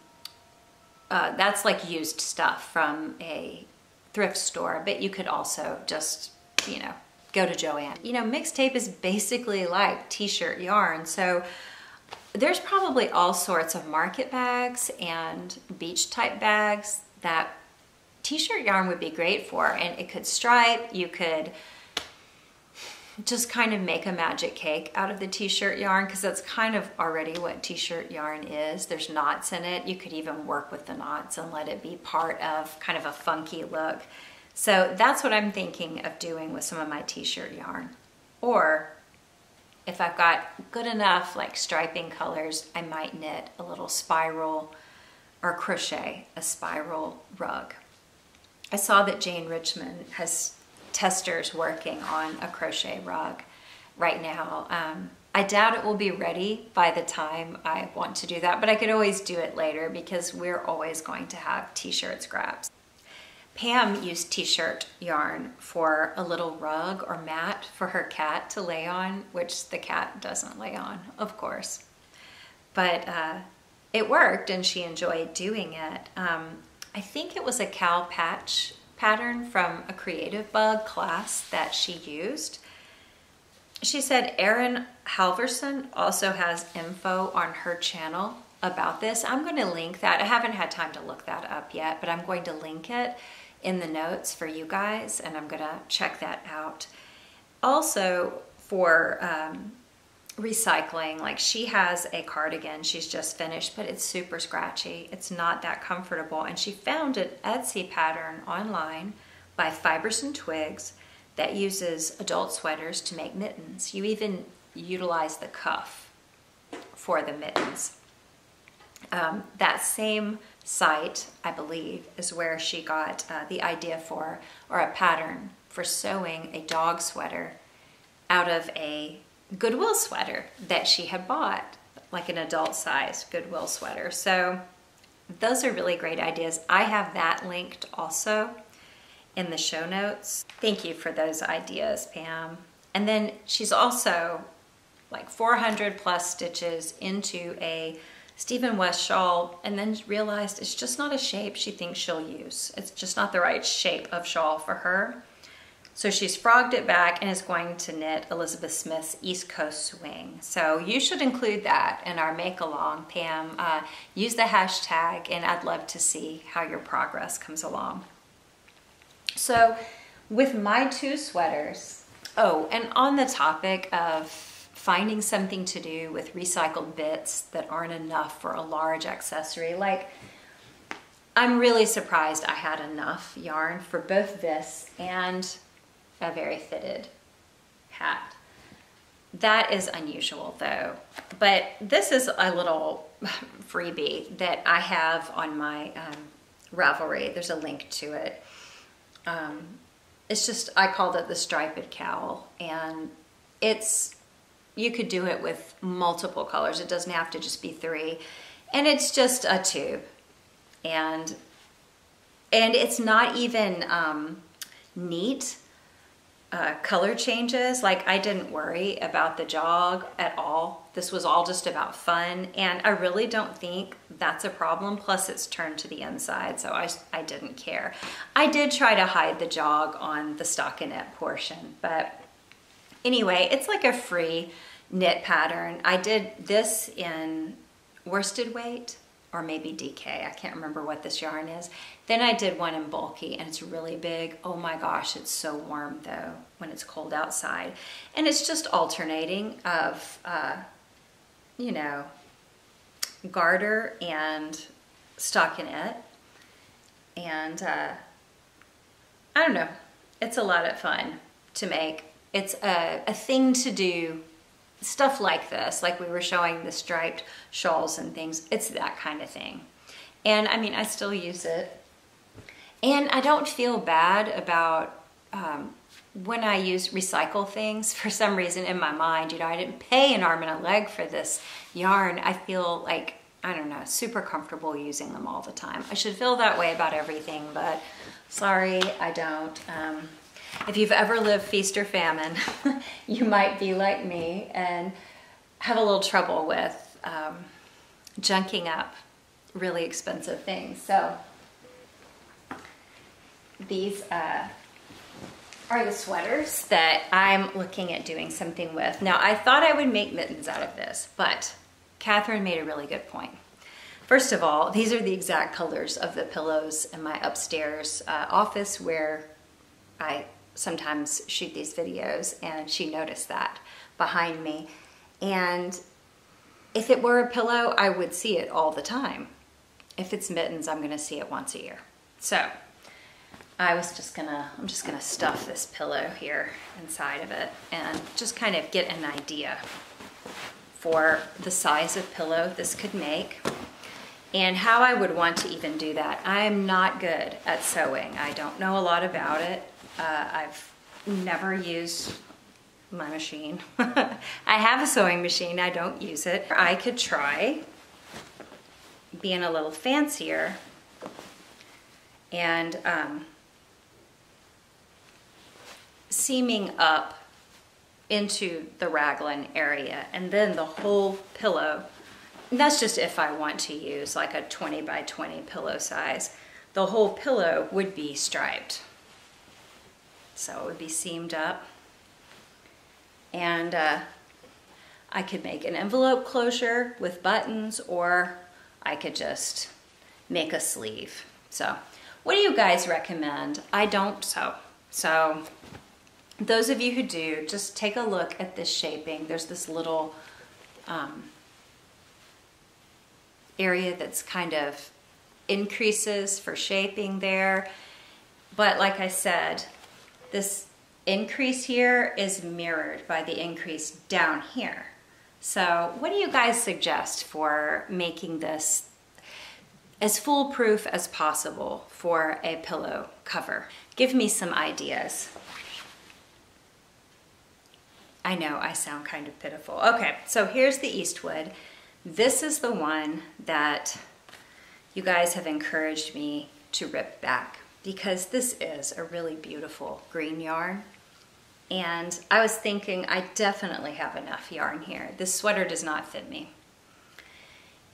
uh, that's like used stuff from a thrift store, but you could also just, you know, go to Joann. You know, mixtape is basically like t-shirt yarn. So there's probably all sorts of market bags and beach type bags that t-shirt yarn would be great for. And it could stripe. You could just kind of make a magic cake out of the t-shirt yarn because that's kind of already what t-shirt yarn is. There's knots in it. You could even work with the knots and let it be part of kind of a funky look so that's what I'm thinking of doing with some of my t-shirt yarn or if I've got good enough like striping colors I might knit a little spiral or crochet a spiral rug I saw that Jane Richmond has testers working on a crochet rug right now. Um, I doubt it will be ready by the time I want to do that, but I could always do it later because we're always going to have t-shirt scraps. Pam used t-shirt yarn for a little rug or mat for her cat to lay on, which the cat doesn't lay on, of course. But uh, it worked and she enjoyed doing it. Um, I think it was a cow patch pattern from a Creativebug class that she used. She said Erin Halverson also has info on her channel about this. I'm going to link that. I haven't had time to look that up yet, but I'm going to link it in the notes for you guys and I'm going to check that out. Also for um, recycling. Like she has a cardigan she's just finished, but it's super scratchy. It's not that comfortable. And she found an Etsy pattern online by Fibers and Twigs that uses adult sweaters to make mittens. You even utilize the cuff for the mittens. Um, that same site, I believe, is where she got uh, the idea for, or a pattern for sewing a dog sweater out of a Goodwill sweater that she had bought, like an adult size Goodwill sweater. So those are really great ideas. I have that linked also in the show notes. Thank you for those ideas, Pam. And then she's also like 400 plus stitches into a Stephen West shawl and then realized it's just not a shape she thinks she'll use. It's just not the right shape of shawl for her. So she's frogged it back and is going to knit Elizabeth Smith's East Coast Swing. So you should include that in our make along, Pam. Uh, use the hashtag and I'd love to see how your progress comes along. So with my two sweaters, oh, and on the topic of finding something to do with recycled bits that aren't enough for a large accessory, like I'm really surprised I had enough yarn for both this and a very fitted hat. That is unusual though, but this is a little freebie that I have on my um, Ravelry. There's a link to it. Um, it's just, I called it the striped cowl and it's, you could do it with multiple colors. It doesn't have to just be three. And it's just a tube and, and it's not even um, neat uh, color changes. Like I didn't worry about the jog at all. This was all just about fun. And I really don't think that's a problem. Plus it's turned to the inside, so I, I didn't care. I did try to hide the jog on the stockinette portion, but anyway, it's like a free knit pattern. I did this in worsted weight or maybe DK. I can't remember what this yarn is. Then I did one in bulky and it's really big. Oh my gosh, it's so warm though when it's cold outside. And it's just alternating of, uh, you know, garter and stockinette. And uh, I don't know, it's a lot of fun to make. It's a, a thing to do stuff like this, like we were showing the striped shawls and things, it's that kind of thing. And I mean, I still use it. And I don't feel bad about um, when I use recycle things for some reason in my mind, you know, I didn't pay an arm and a leg for this yarn. I feel like, I don't know, super comfortable using them all the time. I should feel that way about everything, but sorry, I don't. Um, if you've ever lived feast or famine, you might be like me and have a little trouble with um, junking up really expensive things. So these uh, are the sweaters that I'm looking at doing something with. Now I thought I would make mittens out of this, but Catherine made a really good point. First of all, these are the exact colors of the pillows in my upstairs uh, office where I sometimes shoot these videos and she noticed that behind me. And if it were a pillow, I would see it all the time. If it's mittens, I'm gonna see it once a year. So I was just gonna, I'm just gonna stuff this pillow here inside of it and just kind of get an idea for the size of pillow this could make and how I would want to even do that. I am not good at sewing. I don't know a lot about it. Uh, I've never used my machine. I have a sewing machine, I don't use it. I could try being a little fancier and um, seaming up into the raglan area and then the whole pillow that's just if I want to use like a 20 by 20 pillow size the whole pillow would be striped so it would be seamed up. And uh, I could make an envelope closure with buttons or I could just make a sleeve. So what do you guys recommend? I don't sew. So those of you who do, just take a look at this shaping. There's this little um, area that's kind of increases for shaping there. But like I said, this increase here is mirrored by the increase down here. So what do you guys suggest for making this as foolproof as possible for a pillow cover? Give me some ideas. I know I sound kind of pitiful. Okay, so here's the Eastwood. This is the one that you guys have encouraged me to rip back because this is a really beautiful green yarn. And I was thinking I definitely have enough yarn here. This sweater does not fit me.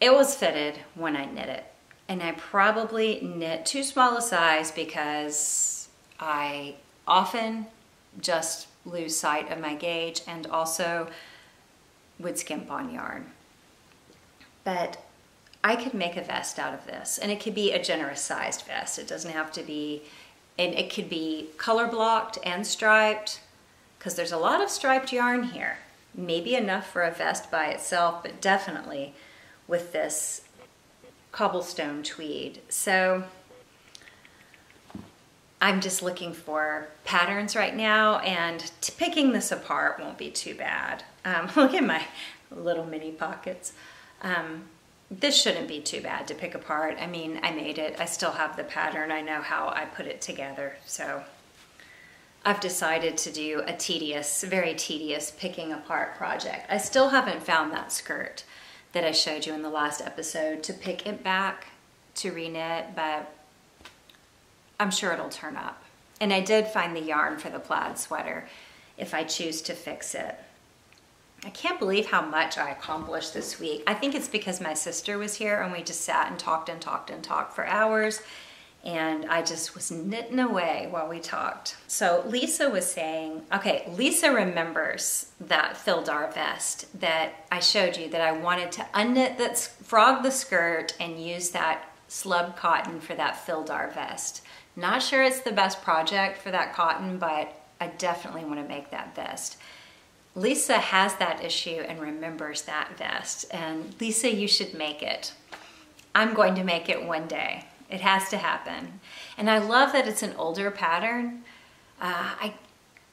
It was fitted when I knit it. And I probably knit too small a size because I often just lose sight of my gauge and also would skimp on yarn. But I could make a vest out of this and it could be a generous sized vest. It doesn't have to be, and it could be color blocked and striped because there's a lot of striped yarn here. Maybe enough for a vest by itself, but definitely with this cobblestone tweed. So I'm just looking for patterns right now and picking this apart won't be too bad. Um, look at my little mini pockets. Um, this shouldn't be too bad to pick apart. I mean, I made it. I still have the pattern. I know how I put it together. So I've decided to do a tedious, very tedious picking apart project. I still haven't found that skirt that I showed you in the last episode to pick it back to reknit, but I'm sure it'll turn up. And I did find the yarn for the plaid sweater if I choose to fix it. I can't believe how much I accomplished this week. I think it's because my sister was here and we just sat and talked and talked and talked for hours and I just was knitting away while we talked. So Lisa was saying, okay, Lisa remembers that Phildar vest that I showed you that I wanted to unknit that frog the skirt and use that slub cotton for that Phildar vest. Not sure it's the best project for that cotton, but I definitely want to make that vest. Lisa has that issue and remembers that vest. And Lisa, you should make it. I'm going to make it one day. It has to happen. And I love that it's an older pattern. Uh, I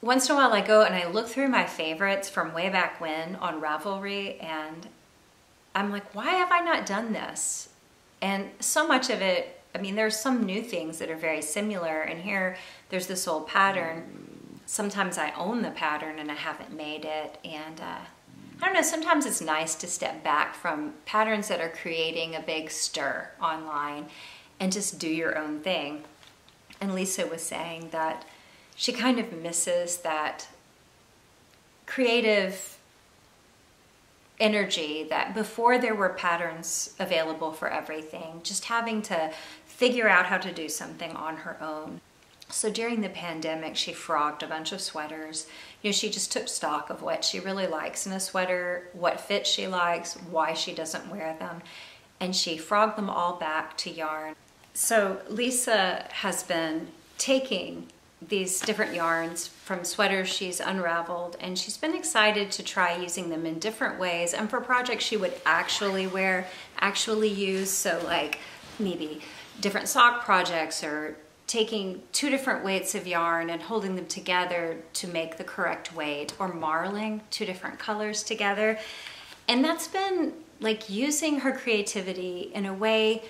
once in a while I go and I look through my favorites from way back when on Ravelry and I'm like, why have I not done this? And so much of it, I mean, there's some new things that are very similar and here there's this old pattern sometimes I own the pattern and I haven't made it. And uh, I don't know, sometimes it's nice to step back from patterns that are creating a big stir online and just do your own thing. And Lisa was saying that she kind of misses that creative energy that before there were patterns available for everything, just having to figure out how to do something on her own. So during the pandemic, she frogged a bunch of sweaters. You know, she just took stock of what she really likes in a sweater, what fit she likes, why she doesn't wear them, and she frogged them all back to yarn. So Lisa has been taking these different yarns from sweaters she's unraveled and she's been excited to try using them in different ways and for projects she would actually wear, actually use, so like maybe different sock projects or taking two different weights of yarn and holding them together to make the correct weight or marling two different colors together. And that's been like using her creativity in a way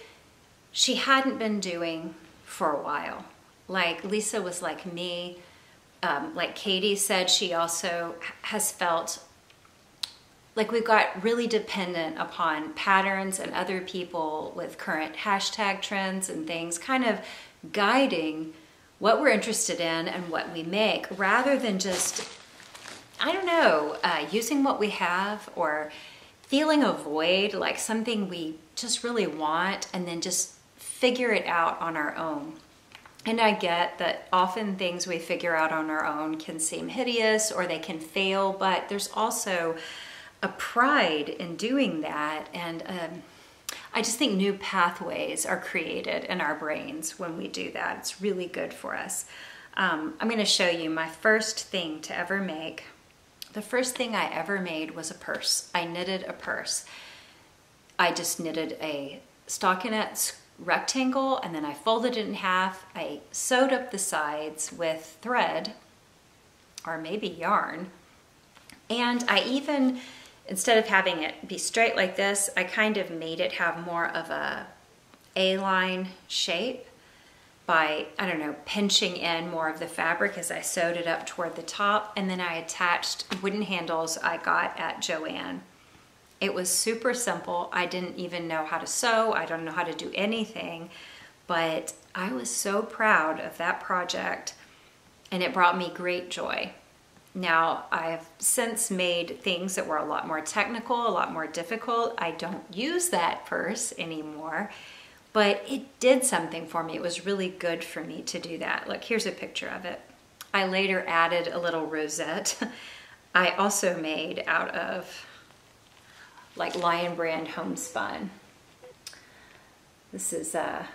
she hadn't been doing for a while. Like Lisa was like me. Um, like Katie said, she also has felt like we've got really dependent upon patterns and other people with current hashtag trends and things kind of guiding what we're interested in and what we make rather than just, I don't know, uh, using what we have or feeling a void, like something we just really want, and then just figure it out on our own. And I get that often things we figure out on our own can seem hideous or they can fail, but there's also a pride in doing that and um, I just think new pathways are created in our brains when we do that. It's really good for us. Um, I'm going to show you my first thing to ever make. The first thing I ever made was a purse. I knitted a purse. I just knitted a stockinette rectangle and then I folded it in half. I sewed up the sides with thread or maybe yarn. And I even instead of having it be straight like this, I kind of made it have more of a A-line shape. by, I don't know, pinching in more of the fabric as I sewed it up toward the top. And then I attached wooden handles I got at Joann. It was super simple. I didn't even know how to sew. I don't know how to do anything, but I was so proud of that project and it brought me great joy. Now, I've since made things that were a lot more technical, a lot more difficult. I don't use that purse anymore but it did something for me. It was really good for me to do that. Look, here's a picture of it. I later added a little rosette. I also made out of like Lion Brand homespun. This is uh,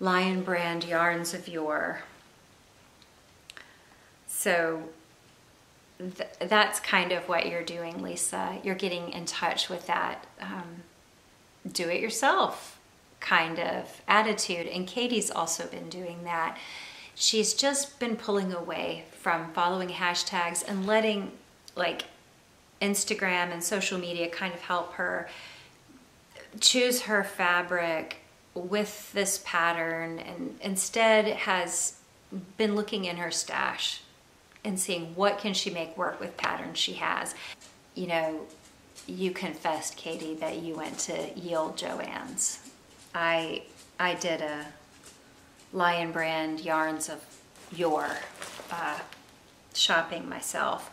Lion Brand Yarns of Yore. So th that's kind of what you're doing, Lisa. You're getting in touch with that um, do it yourself kind of attitude. And Katie's also been doing that. She's just been pulling away from following hashtags and letting like Instagram and social media kind of help her choose her fabric with this pattern and instead has been looking in her stash and seeing what can she make work with patterns she has. You know, you confessed, Katie, that you went to Yield Joann's. I I did a Lion Brand Yarns of Yore uh, shopping myself.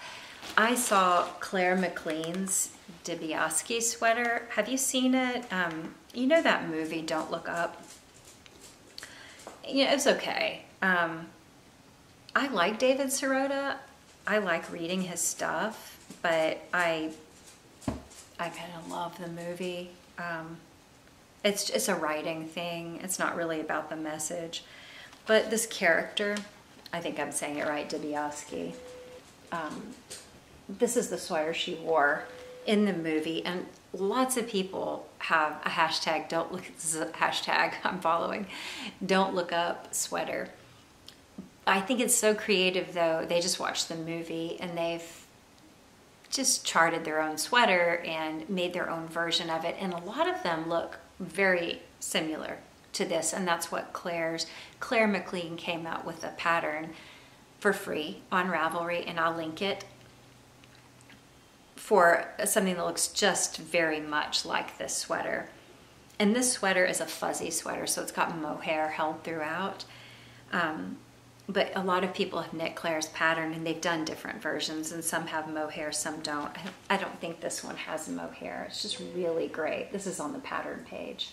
I saw Claire McLean's Dibiasky sweater. Have you seen it? Um, you know that movie, Don't Look Up? Yeah, it's okay. Um, I like David Sirota. I like reading his stuff, but I I kind of love the movie. Um, it's it's a writing thing. It's not really about the message, but this character, I think I'm saying it right, Dibiasky. Um, this is the sweater she wore in the movie, and lots of people have a hashtag. Don't look. This is a hashtag I'm following. Don't look up sweater. I think it's so creative though. They just watched the movie and they've just charted their own sweater and made their own version of it. And a lot of them look very similar to this. And that's what Claire's, Claire McLean came out with a pattern for free on Ravelry and I'll link it for something that looks just very much like this sweater. And this sweater is a fuzzy sweater, so it's got mohair held throughout. Um, but a lot of people have knit Claire's pattern and they've done different versions and some have mohair, some don't. I don't think this one has mohair. It's just really great. This is on the pattern page.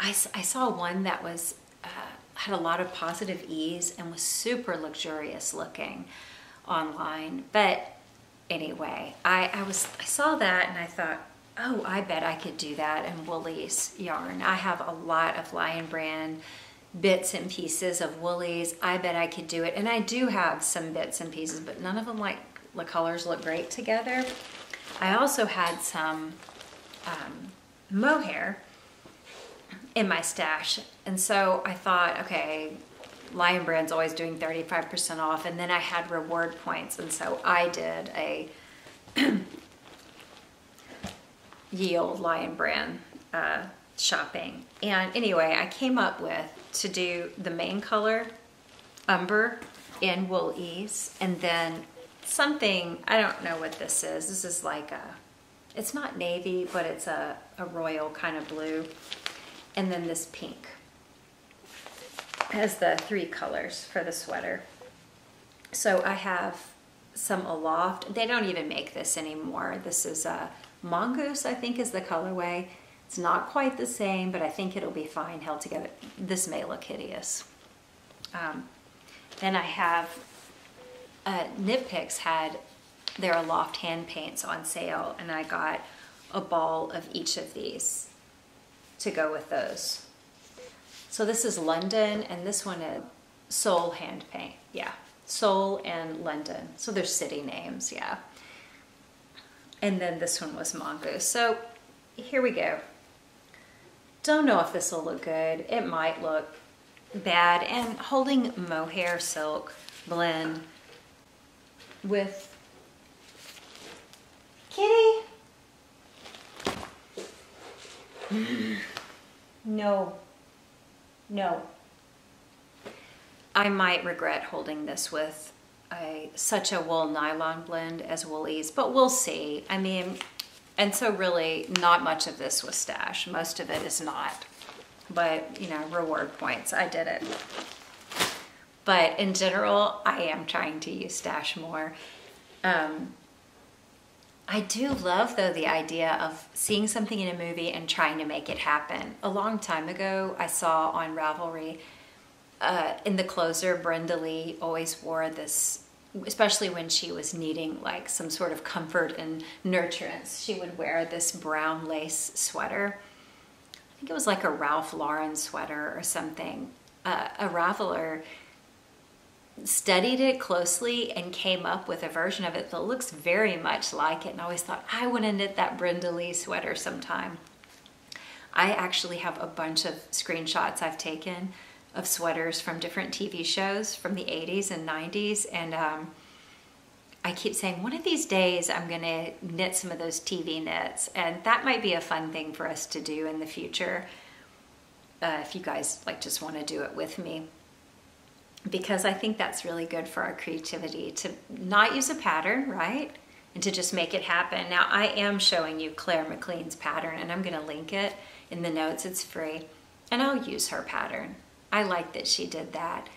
I, I saw one that was uh, had a lot of positive ease and was super luxurious looking online. But anyway, I, I was I saw that and I thought, oh, I bet I could do that in Wool-Ease yarn. I have a lot of Lion Brand bits and pieces of Wool-Ease. I bet I could do it. And I do have some bits and pieces, but none of them like the colors look great together. I also had some um, mohair in my stash. And so I thought, okay, Lion Brand's always doing 35% off. And then I had reward points. And so I did a yield Lion Brand uh, shopping. And anyway, I came up with to do the main color, umber in Wool-Ease, and then something, I don't know what this is. This is like a, it's not navy, but it's a, a royal kind of blue. And then this pink has the three colors for the sweater. So I have some Aloft. They don't even make this anymore. This is a Mongoose, I think is the colorway. It's not quite the same, but I think it'll be fine held together. This may look hideous. Um, then I have, uh, Knit Picks had their Aloft hand paints on sale, and I got a ball of each of these to go with those. So this is London, and this one is Seoul hand paint. Yeah, Seoul and London. So they're city names, yeah. And then this one was Mongoose. So here we go. Don't know if this will look good. It might look bad. And holding mohair silk blend with Kitty. no, No. I might regret holding this with a, such a wool nylon blend as Wool-Ease, but we'll see. I mean, and so really not much of this was stash. Most of it is not. But, you know, reward points, I did it. But in general, I am trying to use stash more. Um, I do love, though, the idea of seeing something in a movie and trying to make it happen. A long time ago, I saw on Ravelry, uh, in the closer, Brenda Leigh always wore this, especially when she was needing like some sort of comfort and nurturance. She would wear this brown lace sweater. I think it was like a Ralph Lauren sweater or something. Uh, a Raveler studied it closely and came up with a version of it that looks very much like it and I always thought I want to knit that Brenda Leigh sweater sometime. I actually have a bunch of screenshots I've taken of sweaters from different TV shows from the 80s and 90s and um, I keep saying one of these days I'm going to knit some of those TV knits and that might be a fun thing for us to do in the future uh, if you guys like just want to do it with me because I think that's really good for our creativity to not use a pattern, right? And to just make it happen. Now, I am showing you Claire McLean's pattern, and I'm going to link it in the notes. It's free. And I'll use her pattern. I like that she did that.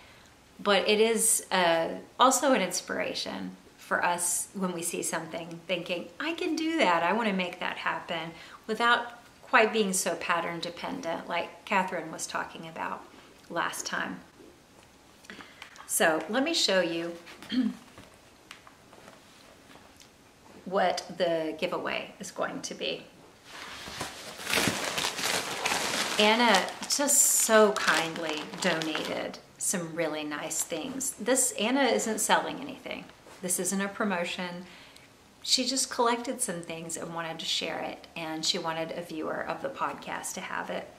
But it is uh, also an inspiration for us when we see something thinking, I can do that. I want to make that happen without quite being so pattern dependent, like Catherine was talking about last time. So let me show you what the giveaway is going to be. Anna just so kindly donated some really nice things. This, Anna isn't selling anything. This isn't a promotion. She just collected some things and wanted to share it, and she wanted a viewer of the podcast to have it.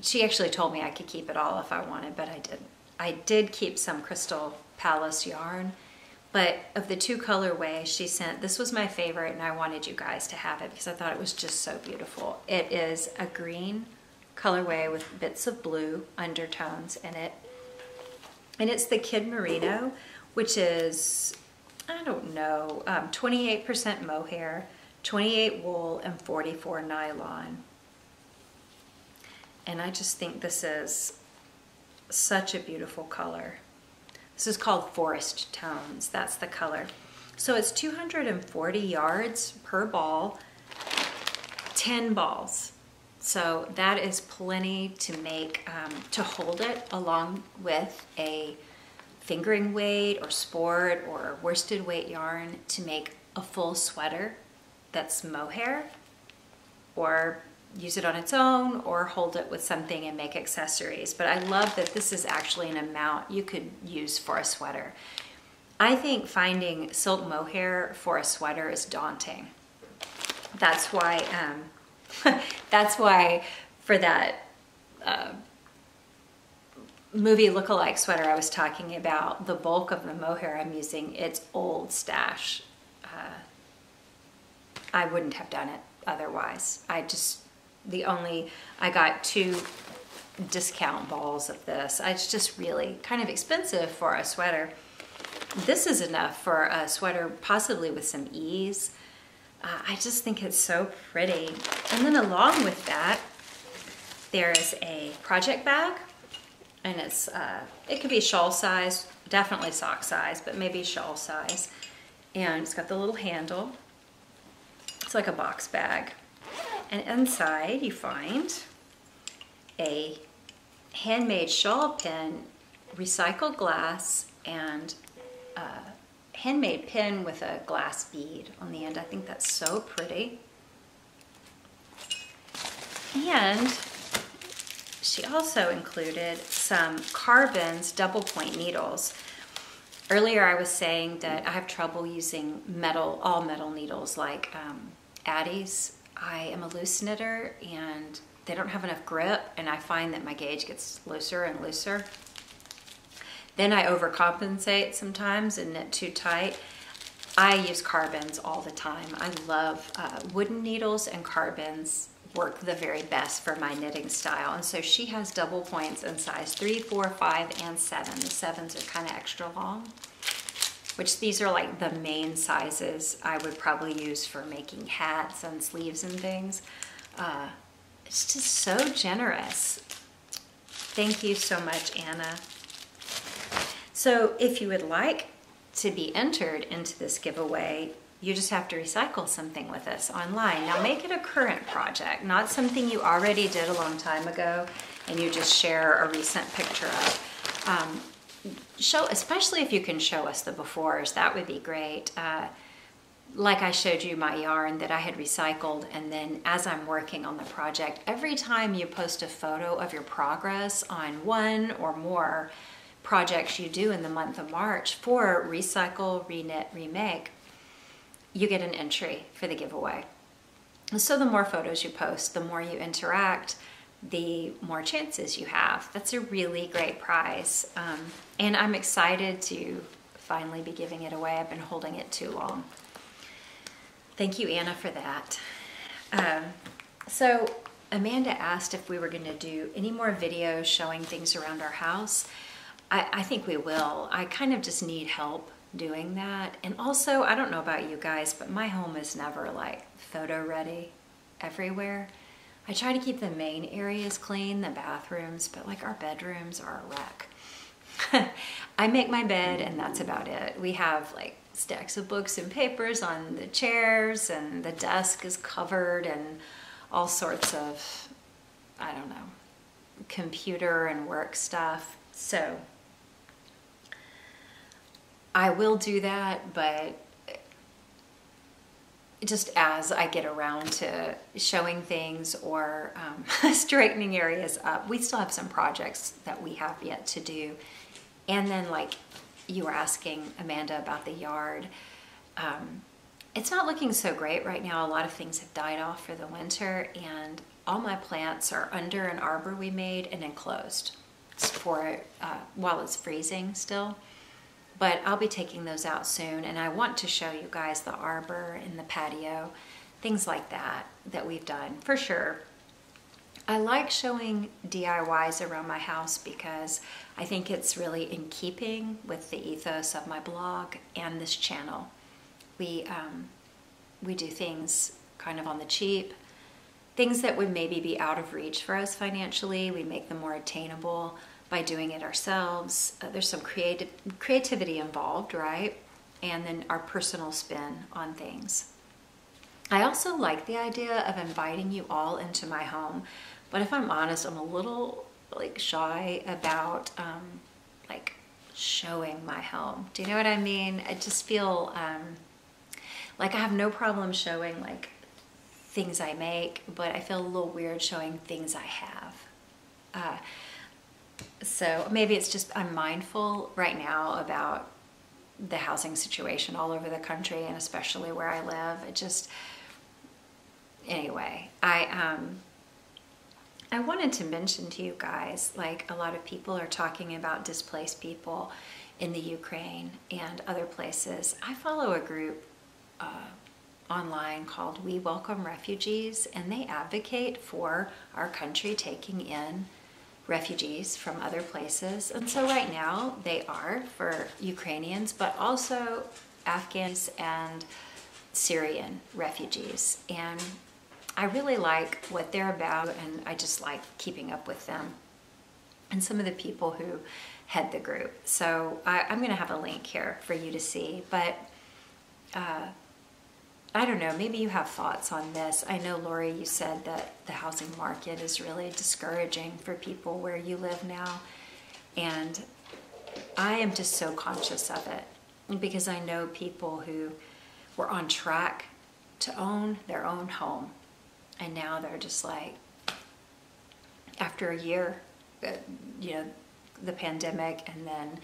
She actually told me I could keep it all if I wanted, but I didn't. I did keep some Crystal Palace yarn, but of the two colorways she sent, this was my favorite and I wanted you guys to have it because I thought it was just so beautiful. It is a green colorway with bits of blue undertones in it. And it's the Kid Merino, which is, I don't know, 28% um, mohair, 28 wool, and 44 nylon. And I just think this is such a beautiful color. This is called Forest Tones. That's the color. So it's 240 yards per ball, 10 balls. So that is plenty to make, um, to hold it along with a fingering weight or sport or worsted weight yarn to make a full sweater that's mohair or use it on its own or hold it with something and make accessories. But I love that this is actually an amount you could use for a sweater. I think finding silk mohair for a sweater is daunting. That's why, um, that's why for that uh, movie look-alike sweater I was talking about, the bulk of the mohair I'm using, it's old stash. Uh, I wouldn't have done it otherwise. I just the only, I got two discount balls of this. It's just really kind of expensive for a sweater. This is enough for a sweater, possibly with some ease. Uh, I just think it's so pretty. And then along with that, there's a project bag and it's, uh, it could be shawl size, definitely sock size, but maybe shawl size. And it's got the little handle. It's like a box bag. And inside you find a handmade shawl pin, recycled glass, and a handmade pin with a glass bead on the end. I think that's so pretty. And she also included some Karbonz double point needles. Earlier I was saying that I have trouble using metal, all metal needles like um, Addi's I am a loose knitter and they don't have enough grip and I find that my gauge gets looser and looser. Then I overcompensate sometimes and knit too tight. I use Karbonz all the time. I love uh, wooden needles and Karbonz work the very best for my knitting style. And so she has double points in size three, four, five, and seven. The sevens are kind of extra long, which these are like the main sizes I would probably use for making hats and sleeves and things. Uh, it's just so generous. Thank you so much, Anna. So if you would like to be entered into this giveaway, you just have to recycle something with us online. Now make it a current project, not something you already did a long time ago and you just share a recent picture of. Um, show, especially if you can show us the befores, that would be great. Uh, like I showed you my yarn that I had recycled and then as I'm working on the project, every time you post a photo of your progress on one or more projects you do in the month of March for Recycle, Reknit, Remake, you get an entry for the giveaway. So the more photos you post, the more you interact, the more chances you have. That's a really great prize. Um, and I'm excited to finally be giving it away. I've been holding it too long. Thank you, Anna, for that. Um, so Amanda asked if we were gonna do any more videos showing things around our house. I, I think we will. I kind of just need help doing that. And also, I don't know about you guys, but my home is never like photo ready everywhere. I try to keep the main areas clean, the bathrooms, but like our bedrooms are a wreck. I make my bed and that's about it. We have like stacks of books and papers on the chairs and the desk is covered and all sorts of, I don't know, computer and work stuff. So I will do that, but just as I get around to showing things or um, straightening areas up, we still have some projects that we have yet to do. And then like you were asking Amanda about the yard, um, it's not looking so great right now. A lot of things have died off for the winter and all my plants are under an arbor we made and enclosed for uh, while it's freezing still but I'll be taking those out soon and I want to show you guys the arbor and the patio, things like that that we've done for sure. I like showing DIYs around my house because I think it's really in keeping with the ethos of my blog and this channel. We, um, we do things kind of on the cheap, things that would maybe be out of reach for us financially, we make them more attainable by doing it ourselves. Uh, there's some creative creativity involved, right? And then our personal spin on things. I also like the idea of inviting you all into my home, but if I'm honest, I'm a little like shy about um, like showing my home. Do you know what I mean? I just feel um, like I have no problem showing like things I make, but I feel a little weird showing things I have. Uh, so maybe it's just I'm mindful right now about the housing situation all over the country and especially where I live. It just anyway, I um I wanted to mention to you guys like a lot of people are talking about displaced people in the Ukraine and other places. I follow a group uh, online called We Welcome Refugees and they advocate for our country taking in refugees from other places. And so right now they are for Ukrainians, but also Afghans and Syrian refugees. And I really like what they're about and I just like keeping up with them and some of the people who head the group. So I, am gonna have a link here for you to see, but uh, I don't know, maybe you have thoughts on this. I know, Lori, you said that the housing market is really discouraging for people where you live now. And I am just so conscious of it because I know people who were on track to own their own home. And now they're just like, after a year, uh, you know, the pandemic and then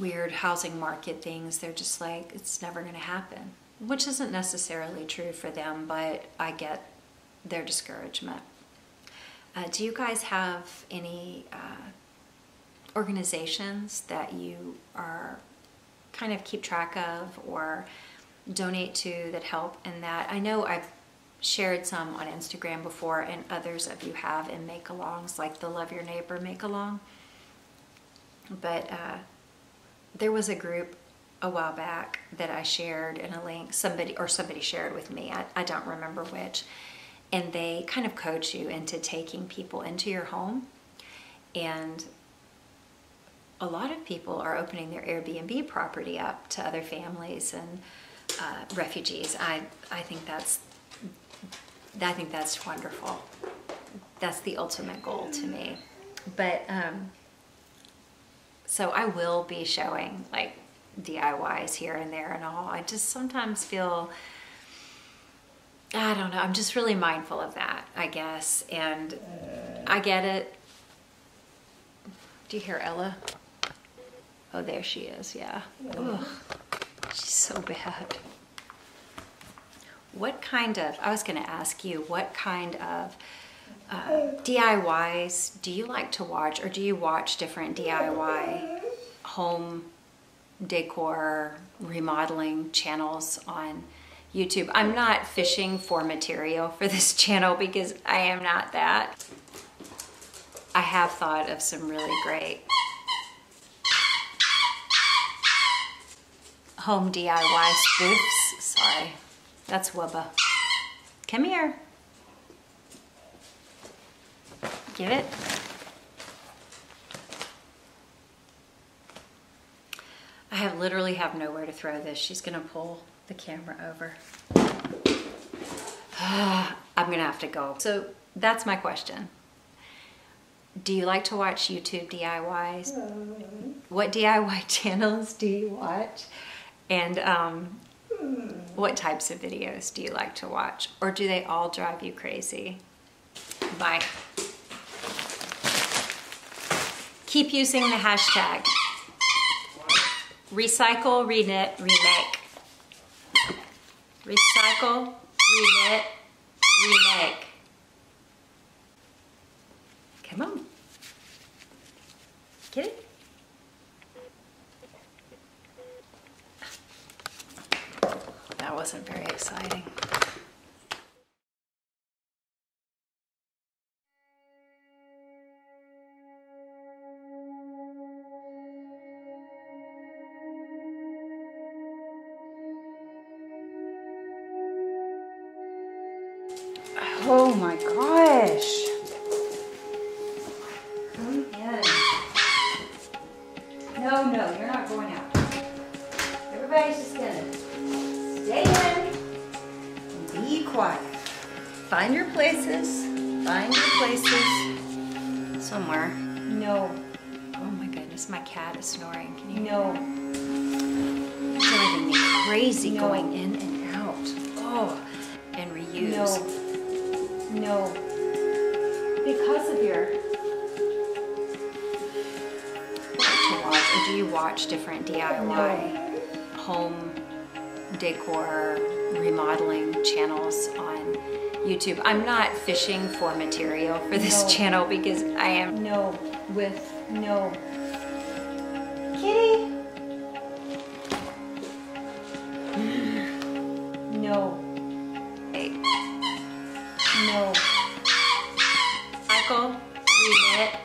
weird housing market things, they're just like, it's never going to happen, which isn't necessarily true for them, but I get their discouragement. Uh, do you guys have any uh, organizations that you are kind of keep track of or donate to that help in that? I know I've shared some on Instagram before, and others of you have in make alongs, like the Love Your Neighbor make along. But uh, there was a group a while back that I shared in a link, somebody or somebody shared with me, I, I don't remember which, and they kind of coach you into taking people into your home. And a lot of people are opening their Airbnb property up to other families and uh, refugees. I, I think that's I think that's wonderful. That's the ultimate goal to me. But um, so I will be showing like DIYs here and there and all. I just sometimes feel, I don't know, I'm just really mindful of that, I guess. And I get it. Do you hear Ella? Oh, there she is, yeah. Ugh, she's so bad. What kind of, I was gonna ask you, what kind of DIYs do you like to watch or do you watch different DIY home decor remodeling channels on YouTube. I'm not fishing for material for this channel because I am not that. I have thought of some really great home DIY spoofs. Sorry, that's Wubba. Come here. Give it. I have literally have nowhere to throw this. She's gonna pull the camera over. I'm gonna have to go. So that's my question. Do you like to watch YouTube DIYs? What DIY channels do you watch? And um, what types of videos do you like to watch? Or do they all drive you crazy? Bye. Keep using the hashtag recycle, reknit, remake. Recycle, reknit, remake. Fishing for material for this no. channel because I am no with no kitty. No. No. Cycle, reknit,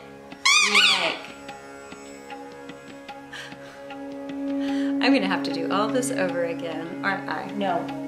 remake. I'm gonna have to do all this over again, aren't I? No.